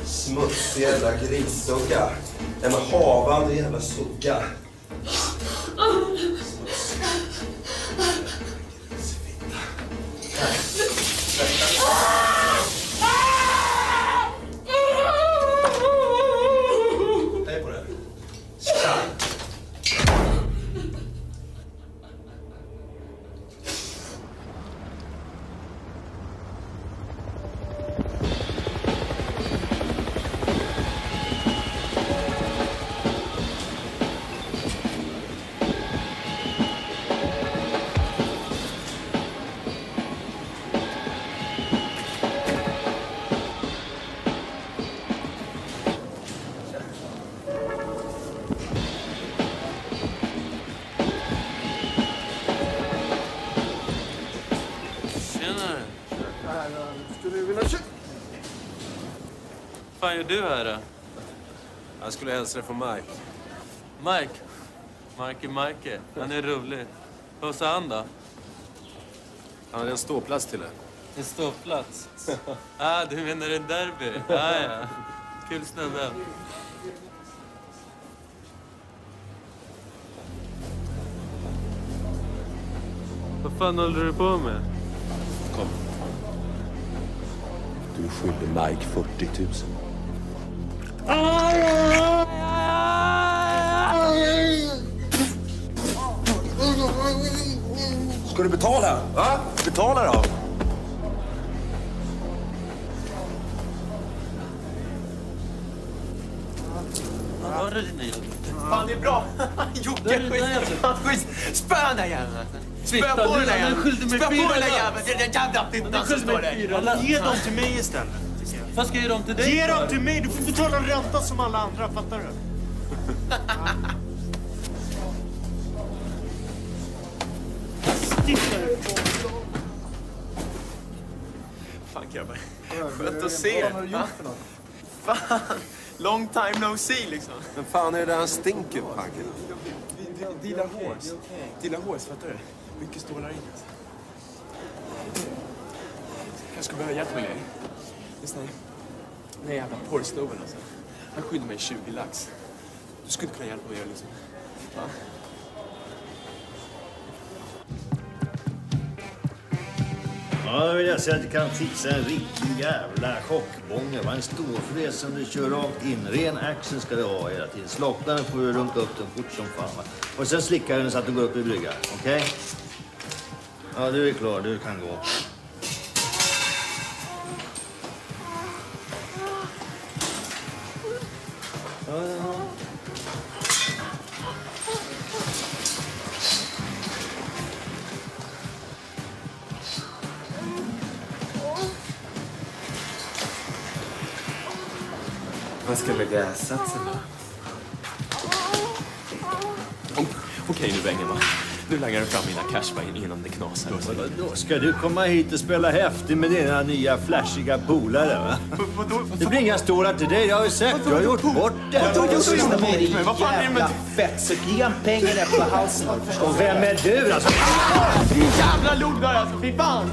Smutsig jävla grissugga. En havande jävla sugga. Fan gör du här då? Jag skulle hälsa dig från Mike. Mike? Marke Marke. Han är rolig. Vad sa han då? Han hade en ståplats till dig. En ståplats? (laughs) ah, du menar en derby? Ah, ja. Kul snubbe. Vad fan håller du på med? Kom. Du skyller Mike 40 000. Ska du betala? Va? Betala då. Fan, det är bra. (laughs) Jocke. Fan, skit. Spö den där jäveln. Spö på den där jäveln. Spö på den där jäveln. Den där jävla fittan som står där. Ge dem till mig istället. Vad ska jag ge dem till dig Ge dem till mig! Du får betala ränta som alla andra, fattar du? Stick därifrån. Fan grabbar. Skönt att se. Vad har du gjort för något? Fan. Long time no see liksom. Men fan är det där han stinker Panken? Dealar horse. Dealar horse, fattar du? Mycket stålar in alltså. Jag skulle behöva hjälp med grejer. Lyssna. Den där jävla porrsnubben alltså. Han skyddar mig 20 lax. Du skulle kunna hjälpa mig liksom. Va? Ja, då vill jag säga att du kan fixa en riktig jävla chockbånge. En storfräs som du kör rakt in. Ren action ska du ha hela tiden. Slockna den får du runka upp den fort som fan. Va? Och sen slickar den så att du går upp i brygga. Okej? Ja, du är klar. Du kan gå. Ja, ja. Vad ska vi lägga satsen då? Oh, Okej nu Bengen. Nu langar du fram mina cashbuy innan det knasar. Då ska du komma hit och spela häftig med dina nya flashiga polare va? Det blir inga stålar till dig, det har vi sett. Du har gjort bort det. På mig, vad fan är det med... fettsug. Ge han pengarna efter halsen. du? Och vem är du alltså? Din jävla lodare alltså, fy fan!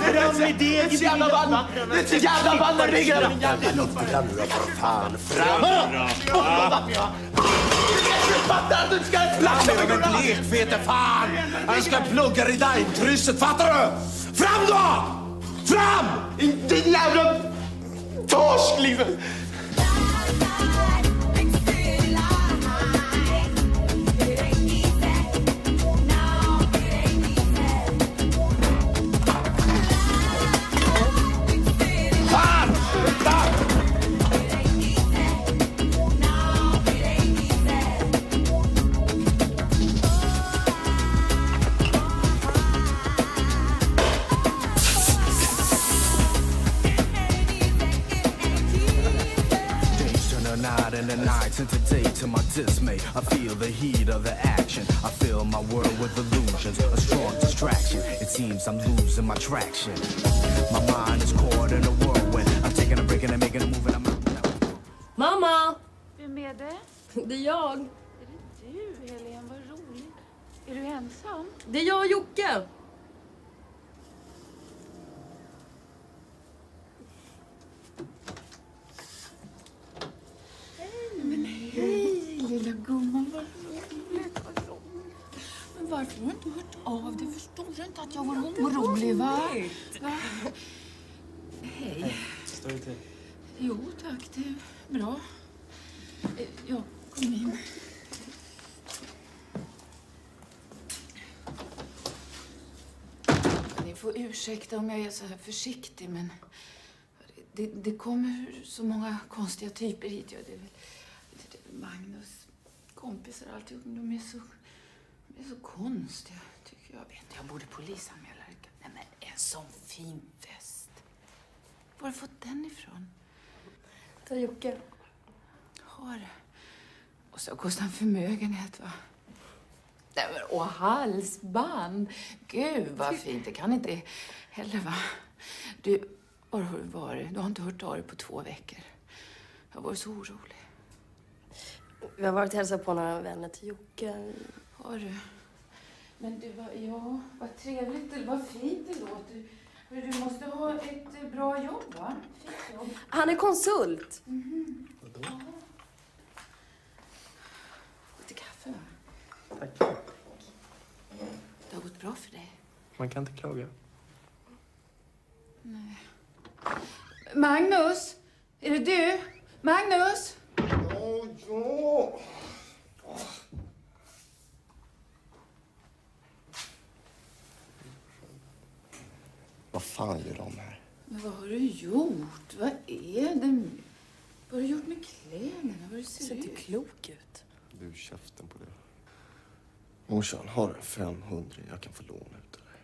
Fram med Det är så jävla ball! Det är så jävla ball när ryggen! Jävla lodra nu då, för fan. Fram! Fattar att du inte ska ha ett Fram plats med den blekfete fan! Han ska plugga Redain-krysset, fattar du? Fram då! Fram! Din jävla torsk liksom! Heat of the action I fill my world with illusions A strong distraction It seems I'm losing my traction My mind is caught in a whirlwind I'm taking a break and I'm making a move and I'm Mamma! Vem är det? Det är jag. Är det du, Helene? Vad roligt. Är du ensam? Det är jag och Jocke. Men hej, lilla gumman. Vad roligt, vad roligt. Men varför har du inte hört av dig? Förstår du inte att jag var orolig, va? va? Hej. Står det till? Jo, tack. Det är bra. Eh, Ja, kom in. Ni får ursäkta om jag är så här försiktig, men det, det kommer så många konstiga typer hit. Ja, det är väl, det är Magnus kompisar alltihop, men de är så, de är så konstiga, tycker jag. Vet, jag borde polisanmäla det. Nej, men en sån fin väst. Var har du fått den ifrån? Det är Jocke. Har? Och så kostar en förmögenhet, va? Nej, men, och halsband. Gud, vad fint. Det kan inte heller, va? Du, var har du varit? Du har inte hört av dig på två veckor. Jag var så orolig. Vi har varit och hälsat på några vänner till Jocke. Har du? Men du, ja, vad trevligt. det- Vad fint det låter. Du måste ha ett eh, bra jobb, va? Fint jobb. Han är konsult. Mhm. Lite kaffe, va? Tack. Det har gått bra för dig. Man kan inte klaga. Nej. Magnus! Är det du? Magnus! Ja, Vad fan gör de här? Men vad har du gjort? Vad är det? Vad har du gjort med kläderna? Vad du ser, Ser inte ut? klok ut. Du, käften på det. Morsan, har du en 500 jag kan få låna ut det där?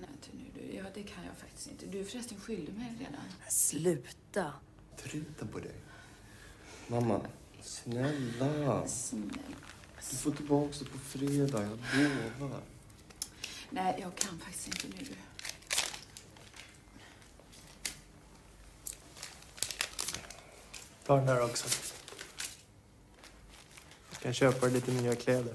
Nej, inte nu du. Ja, det kan jag faktiskt inte. Du är förresten skyldig mig redan. Sluta. Truten på dig. Mamma, snälla. Snälla. Du får tillbaka det på fredag, jag lovar. Nej, jag kan faktiskt inte nu. Ta den där också. Jag kan köpa dig lite nya kläder.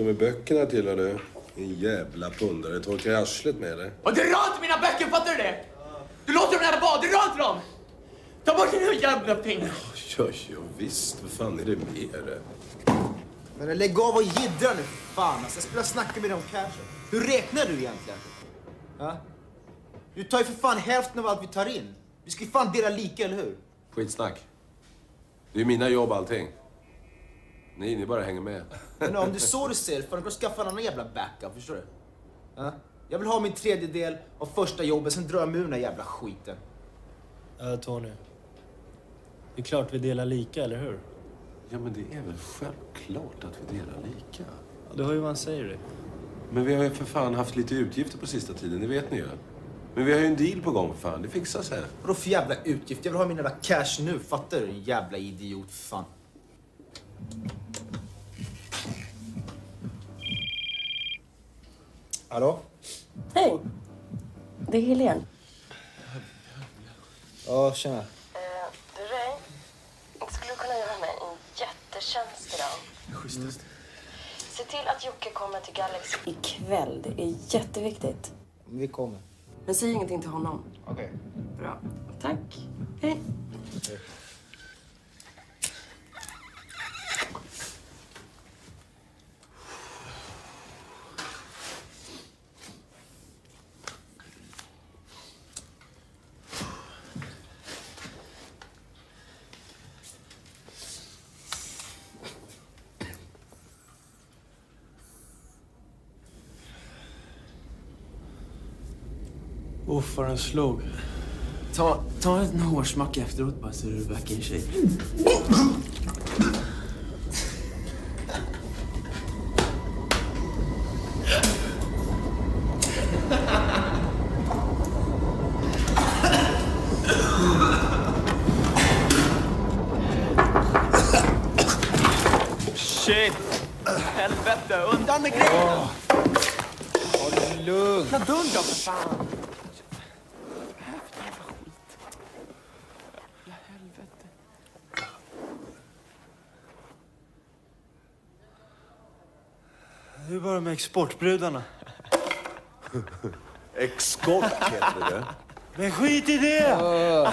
Ska med böckerna till du? Din jävla pundare. Torkar i arslet med dig. Och dra inte mina böcker, fattar du det? Du låter dem där vara, dra inte dem! Ta bort dina jävla pengar! Ja, ja, visst. Vad fan är det med det? Men lägg av och jiddra nu, fan. Alltså, jag skulle snacka med dig om cashen. Hur räknar du egentligen? Ja? Du tar ju för fan hälften av allt vi tar in. Vi ska ju fan dela lika, eller hur? Skitsnack. Det är mina jobb allting. Ni, ni bara hänger med. Men om det är så du du gå och skaffa en annan jävla backup, förstår du? Ja? Jag vill ha min tredjedel av första jobbet, sen drar jag mig ur den här jävla skiten. Ja, Tony. Det är klart vi delar lika, eller hur? Ja, men det är väl självklart att vi delar lika. Ja, du hör ju vad han säger. Det. Men vi har ju för fan haft lite utgifter på sista tiden, det vet ni ju. Men vi har ju en deal på gång för fan, det fixar sig. Vadå för jävla utgift? Jag vill ha min jävla cash nu, fattar du? Jävla idiot, för fan. Hallå? Hej. det är Helene. Ja, tjena. Eh, du Ray, skulle du kunna göra mig en jättetjänst idag? Schysstast. Se till att Jocke kommer till Galaxy ikväll. Det är jätteviktigt. Vi kommer. Men säg ingenting till honom. Okej. Bra. Tack. Hej. Uff vad den slog. Ta, ta en hårsmacka efteråt bara så du back in shape. Shit! Helvete, undan med grejerna! Ha det lugnt. Öppna dörren då för fan! Hur var det med exportbrudarna? (laughs) Exkort heter det. Men skit i det! (laughs)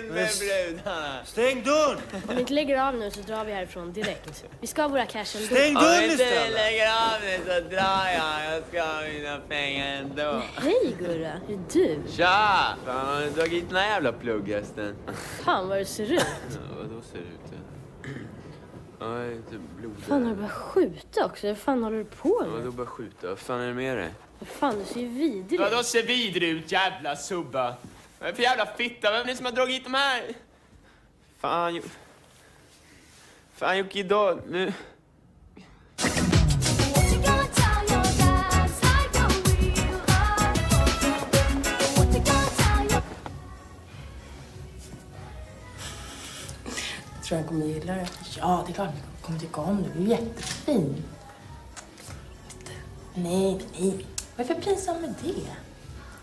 In med brudarna! Stäng dörren! Om vi inte lägger av nu så drar vi härifrån direkt. Vi ska ha våra cash ändå. Stäng Om dörren inte istället! du lägger av nu så drar jag. Jag ska ha mina pengar ändå. Hej Gurra, hur är du? Tja! Fan, har du dragit den här jävla plugghästen? Fan vad du ser ut. Ja, Vadå ser det ut? Ja, jag är typ blodig. Fan har du börjat skjuta också? Vad fan håller du på Ja, med? Vadå bara skjuta? Vad fan är det med dig? Vad fan du ser ju vidrig ut. Vadå ser vidrig ut jävla subba? Vad är det för jävla fitta? Vem är det som har dragit hit de här? Fan, Jo- Fan Jocke, idag... Nu... Tror han kommer gilla det. Ja, det är klart han kommer tycka om det. Du är jättefin. Nej, nej. Varför är jag pinsam med det?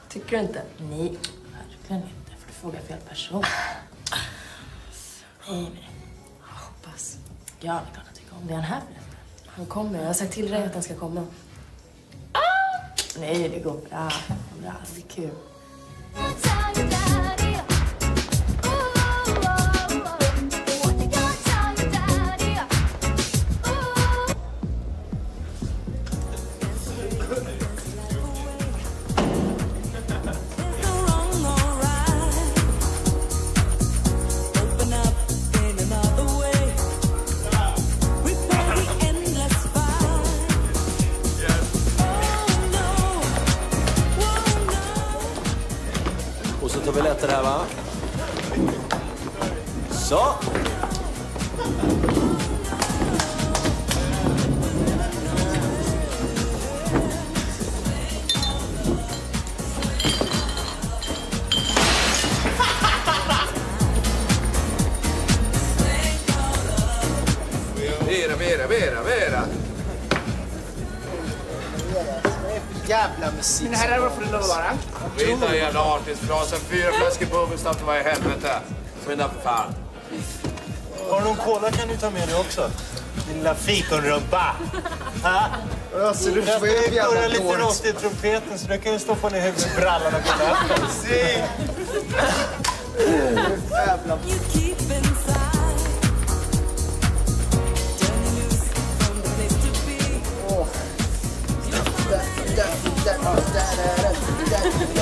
Tycker du inte? Nej, verkligen inte. För du frågar fel person. Nej, men jag hoppas. Ja, det är klart han tycker om det. Är han här förresten? Han kommer. Jag har sagt till dig att han ska komma. Ah! Nej, det går bra. Det blir aldrig kul. Artistfrasen. Fyra flaskor bubbel snabbt vad i helvete. Skynda för fan. Har du någon cola kan du ta med dig också. Din lilla fikonrumpa. Alltså, du Jag får ju jävla börja lite rost i trumpeten så du kan ju stoppa ner huvudet i brallan och gå efter. Jävla... Härligt,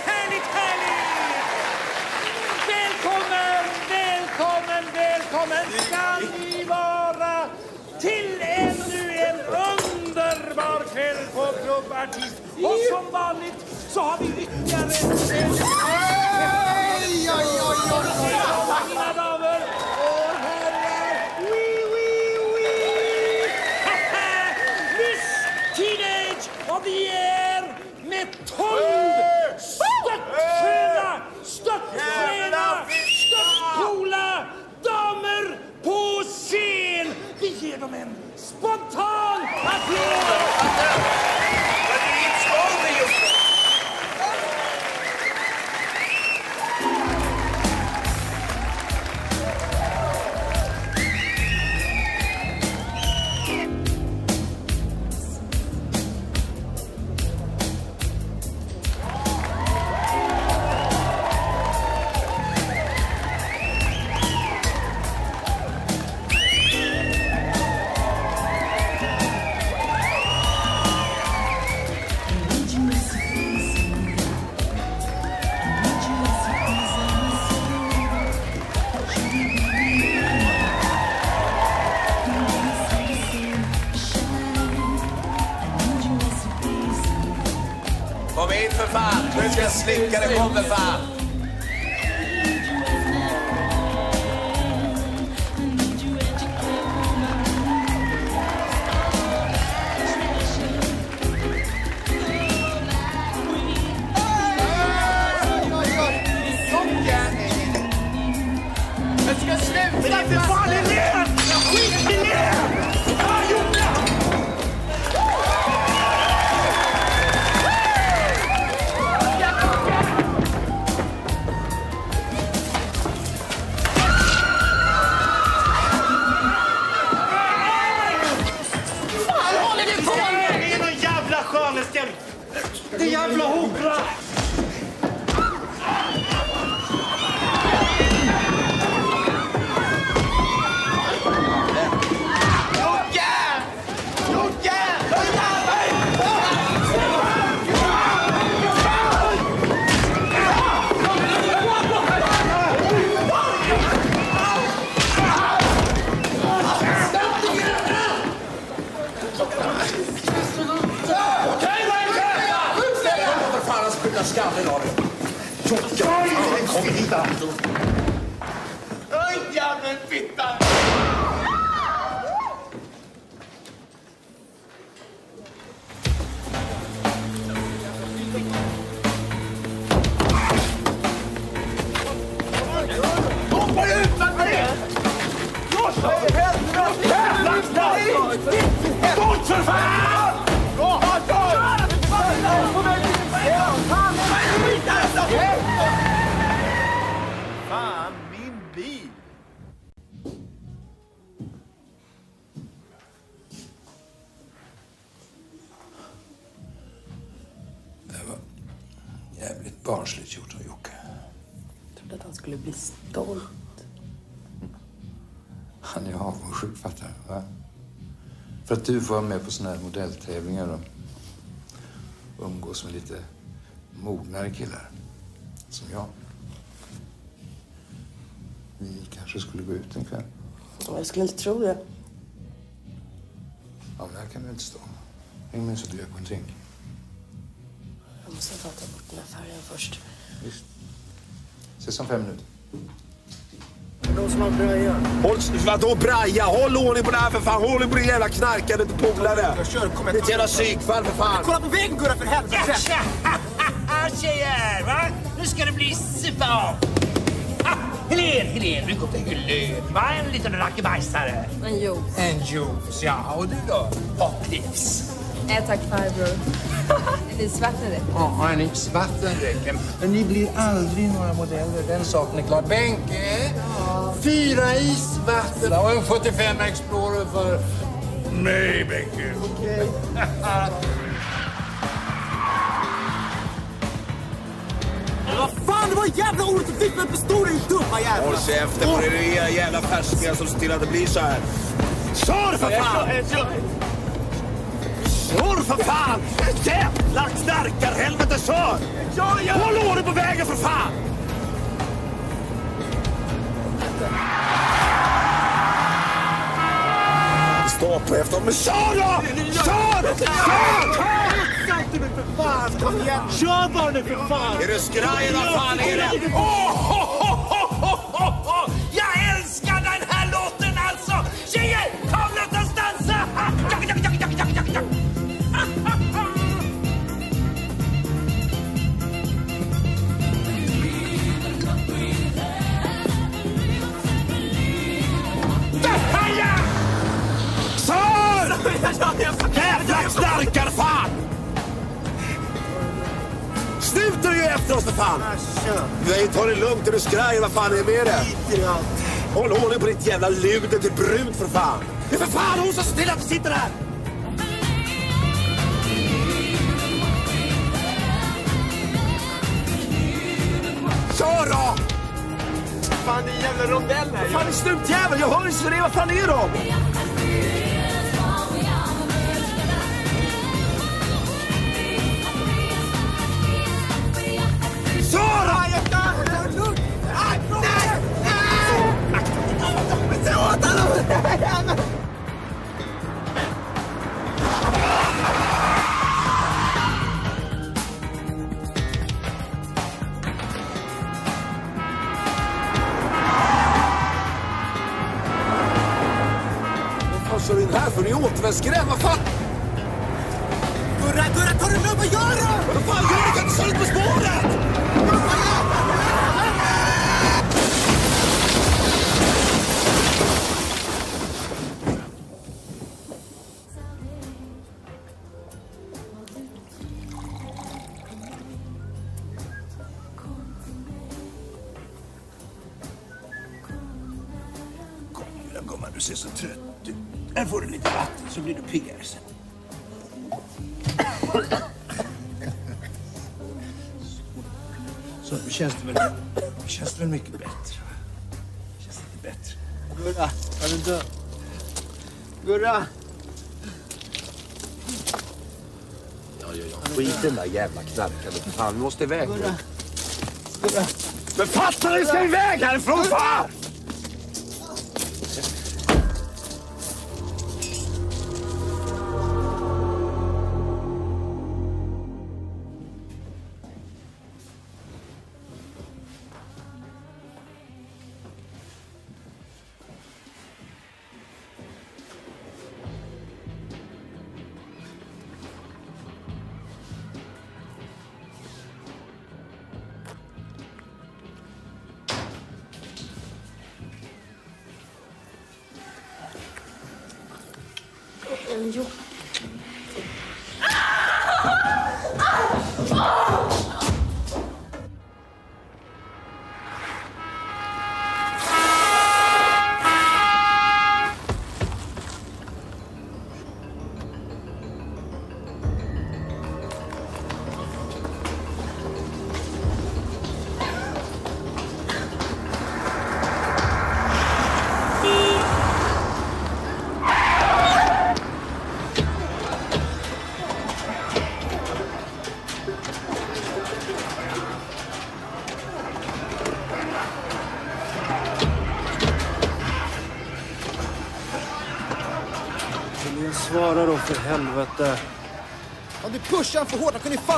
härligt, härligt! Välkommen, välkommen, välkommen ska ni vara till ännu en underbar kväll på Club Artist. Och som vanligt så har vi ytterligare en... Oj, oj, oj, oj, vi er med tolv Störtsköna, störtsköna, störtcoola damer på scen! Vi ger dem en spontan applåd! Fan! Jag kom hit då. Oj, jäveln fitta! Hoppa barnsligt gjort av Jocke. Jag trodde att han skulle bli stolt. Han är avundsjuk, fattar du? Va? För att du får vara med på såna här modelltävlingar och umgås med lite mognare killar. Som jag. Vi kanske skulle gå ut en kväll. Jag skulle inte tro det. Ja, men här kan du inte stå. Häng med så på en drink. Jag måste bara ta bort den här färgen först. Visst. Ses om fem minuter. De som har braja. Håll, vadå braja? Håll ordning på det här för fan. Håll ordning på din jävla knarkande polare. Det är ett jävla psykfall för fan. Kolla på väggen Gurra för helvete! (laughs) Tjejer, va? Nu ska det bli super! Helen, Helen, du kom till Helen, va? En liten rackabajsare. En juice. En juice, ja. Och du då? Hopplivs. Nej tack farbror. Är (laughs) ni svartare? Ja, ni vattenräcken. Men ni blir aldrig några modeller, den saken är klar. Benke, fyra isvatten och en 75 Explorer för... Nej, Benke. Okej. Vad fan, det var jävla ordet du fick med pistolen, din dumma jävla! Håll käften på er era jävla färskingar som ser till att det blir så här. Kör för fan! Kör för fan! Jävla knarkarhelvete, kör! Håll ordning på vägen för fan! Stå på efter men kör då! Kör! Kör! Kom igen! Kör bara nu för fan! Är du skraj eller vad fan är det? Åh, ho, ho, ho, ho, ho, Jävla knarkarfan! Sluta ju efter oss för fan! Nej, ta det lugnt. Är du skraj? Vad fan är med dig? Håll ordning på ditt jävla luder till brunt för fan! Det är för fan hon som ser till att du sitter där! Kör då! Fan, din jävla rondell här. Vad fan är snutjävel? Jag hör ju så det. Vad fan är de? Där jävla för fan. Vi måste iväg. nu. Gurra! Men fatta ni ska iväg härifrån fan!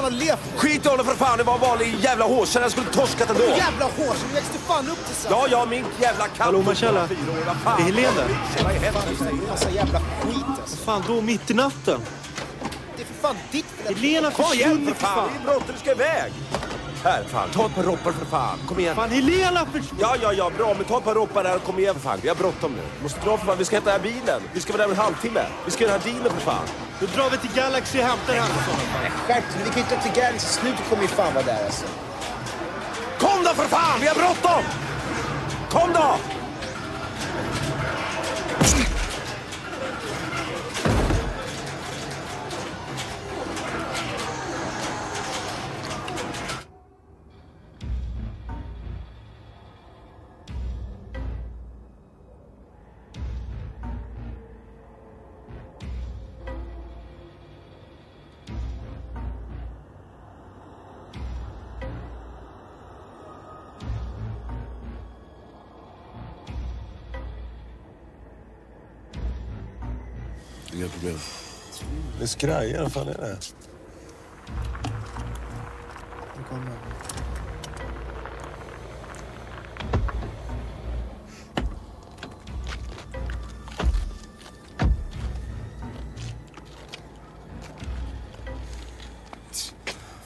Fan ha levt. Skit i honom för fan, det var en vanlig jävla hårkärra. Jag skulle torskat ändå. Jävla hår, så växte fan upp tillsammans. Ja, ja, min jävla katt. Hallå, Marcella? Vad fan? Är Helene? Vad i helvete? Det massa jävla skit alltså. Vad fan då, mitt i natten? Det är för fan ditt fel. Helena försvunnit för fan, vi är bråttom, du ska iväg. Här, fan, ta ett par roppar för fan. Kom igen. Fan, Helena försvunnit! Ja, ja, ja, bra, men ta ett par roppar där och kom igen för fan. Vi har bråttom nu. Vi måste dra för fan, vi ska hämta den här bilen. Vi ska vara där om en halvtimme. Vi ska göra den här dealen för fan. Då drar vi till Galaxy och hämtar henne. Skärp dig, vi kan ju inte till Galaxy. Slutet kommer ju fan vara där alltså. Kom då för fan, vi har bråttom! Kom då! Är skraja, vad fan är det?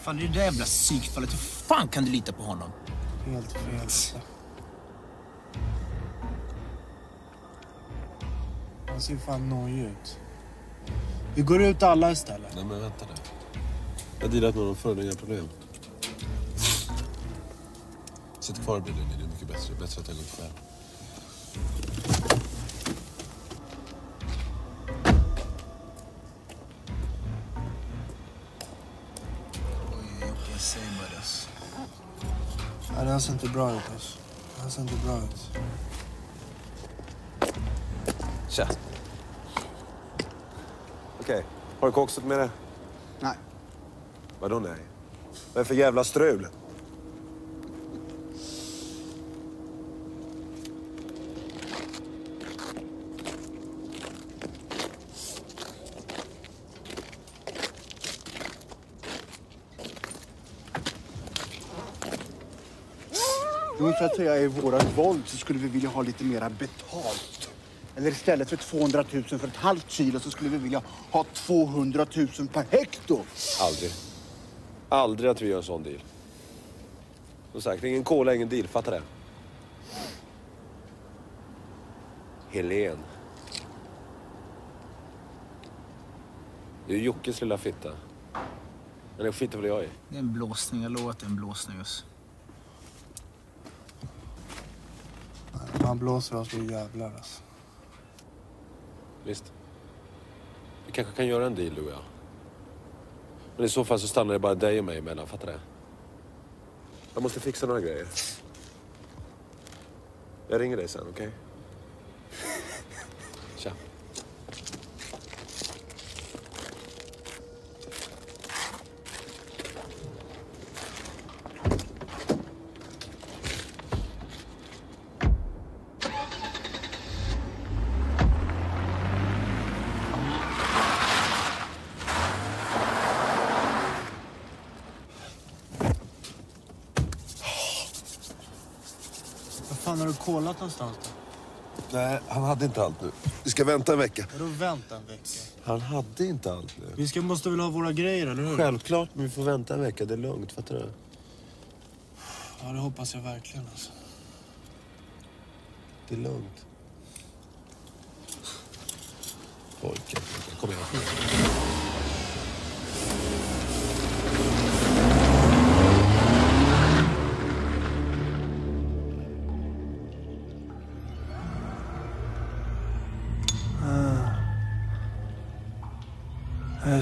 Fan, det är det där jävla psykfallet. Hur fan kan du lita på honom? Helt fel. Han ser fan nojig ut. Vi går ut alla istället. Nej, men vänta nu. Jag har dealat med honom förr, det är inga problem. Sitt kvar i bilen, det är mycket bättre. Bättre att jag går själv. Ja, det här ser inte bra ut alltså. Det här ser inte bra ut. Tja. Okej, har du koksat med det? Nej. Vadå nej? Vad är för jävla strul? Jo, för att säga i våran våld så skulle vi vilja ha lite mera betalt. Eller istället för 200 000 för ett halvt kilo så skulle vi vilja ha 200 000 per hekto. Aldrig. Aldrig att vi gör en sån deal. Som sagt, ingen cola, ingen deal. Fattar det? Helen. Det är Jockes lilla fitta. Men det skiter väl jag i. Det är en blåsning, jag lovar att det är en blåsning. Alltså. Han blåser oss så jävlar alltså. Visst. Vi kanske kan göra en deal, du och jag. Men i så fall så stannar det bara dig och mig emellan, fattar du? Jag måste fixa några grejer. Jag ringer dig sen, okej? Okay? Vad kollat någonstans då? Nej, han hade inte allt nu. Vi ska vänta en vecka. Vadå vänta en vecka? Han hade inte allt nu. Vi ska, måste väl ha våra grejer, eller hur? Självklart, men vi får vänta en vecka. Det är lugnt, fattar du? Ja, det hoppas jag verkligen alltså. Det är lugnt. Pojken, kom igen.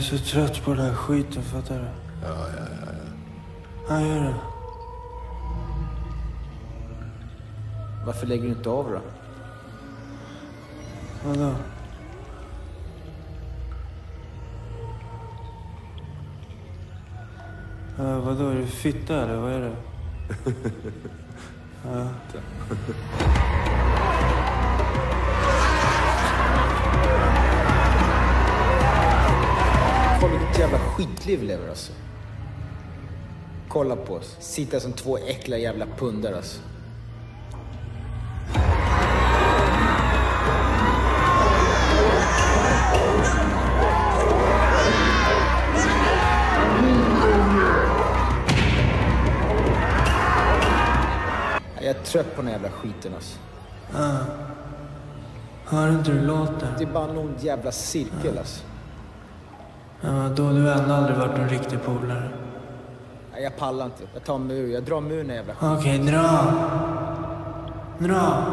Är så trött på den här skiten, fattar du? Ja, ja, ja. ja. Han gör det. Varför lägger du inte av då? Vadå? Uh, vadå, är du fitta eller vad är det? (laughs) Ja. Jävla skitliv vi lever alltså. Kolla på oss. Sitta som två äckliga jävla pundare alltså. Jag är trött på den här jävla skiten alltså. Ah. Hör inte hur det låter? Det är bara någon jävla cirkel alltså. Ja, då har du ändå aldrig varit en riktig polare. Nej, Jag pallar inte. Jag tar mig ur. Jag drar mig ur den här jävla. Okej, dra. Dra.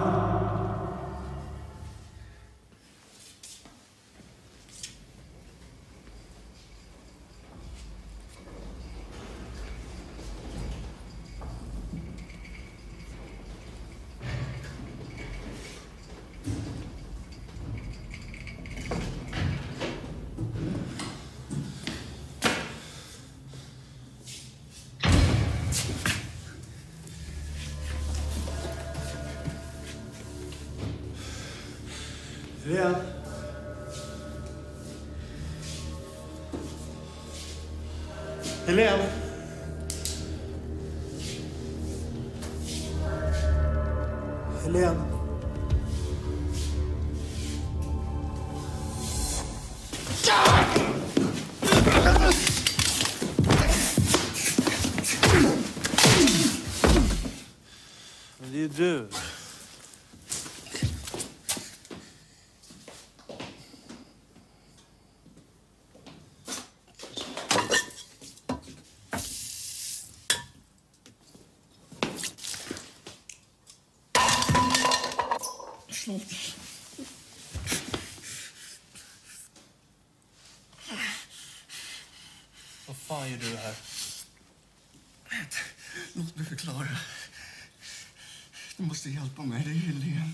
Hjälpa mig. Det är Helene.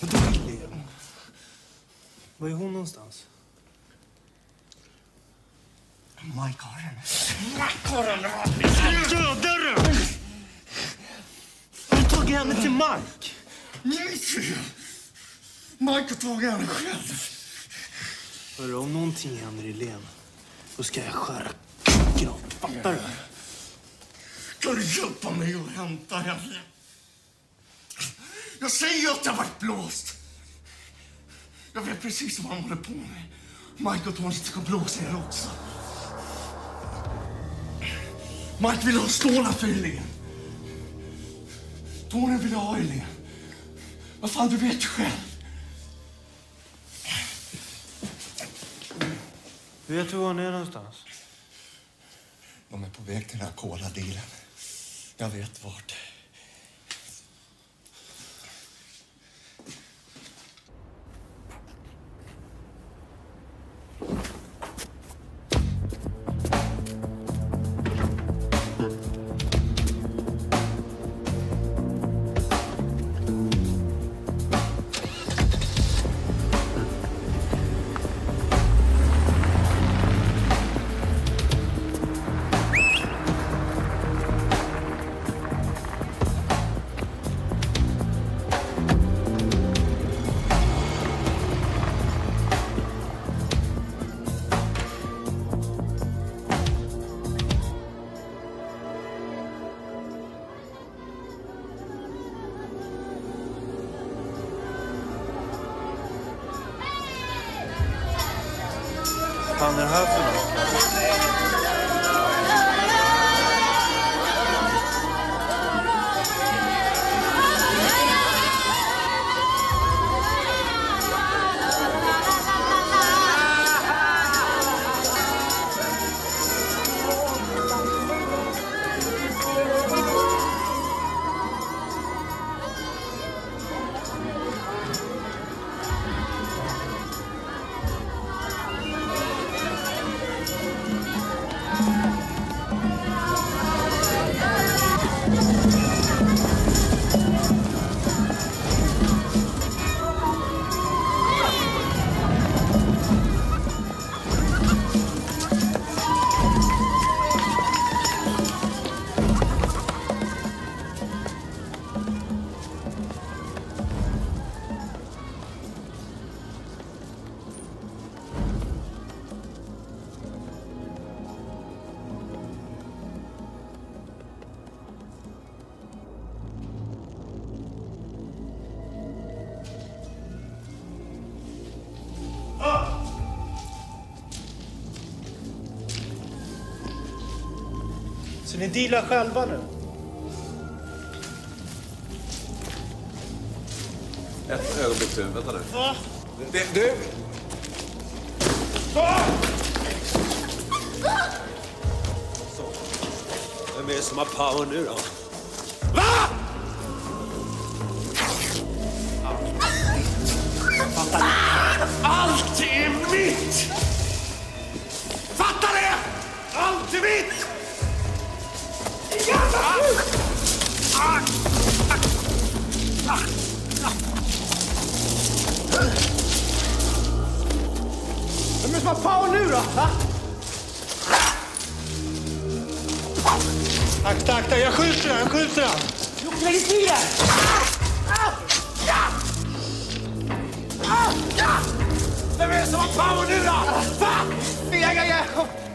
Vadå Helene? Var är hon någonstans? Mike har henne. Mike har henne! Jag ska döda dig! Har du tagit henne till Mike? Nej, Mike har tagit henne själv. Hörru, om någonting händer Helene, då ska jag skära kuken av Fattar du? Kan du hjälpa mig att hämta henne? Jag säger ju att jag varit blåst. Jag vet precis vad de håller på med. Mike och Tony ska blåsa er också. Mike vill ha stålar för Helene. Tony vill ha Helene. Vad fan, du vet ju själv. Vet du var hon är någonstans? De är på väg till den här cola-dealen. Jag vet vart. Dealar själva nu? Ett ögonblick du. Vänta nu. Va? Du! du. Så. Vem är det som har power nu då? Har power nu då? Va? Akta, akta, jag skjuter den, jag skjuter! Jocke, lägg i det! Vem är det som har power nu då? Va? Jävel! Nej!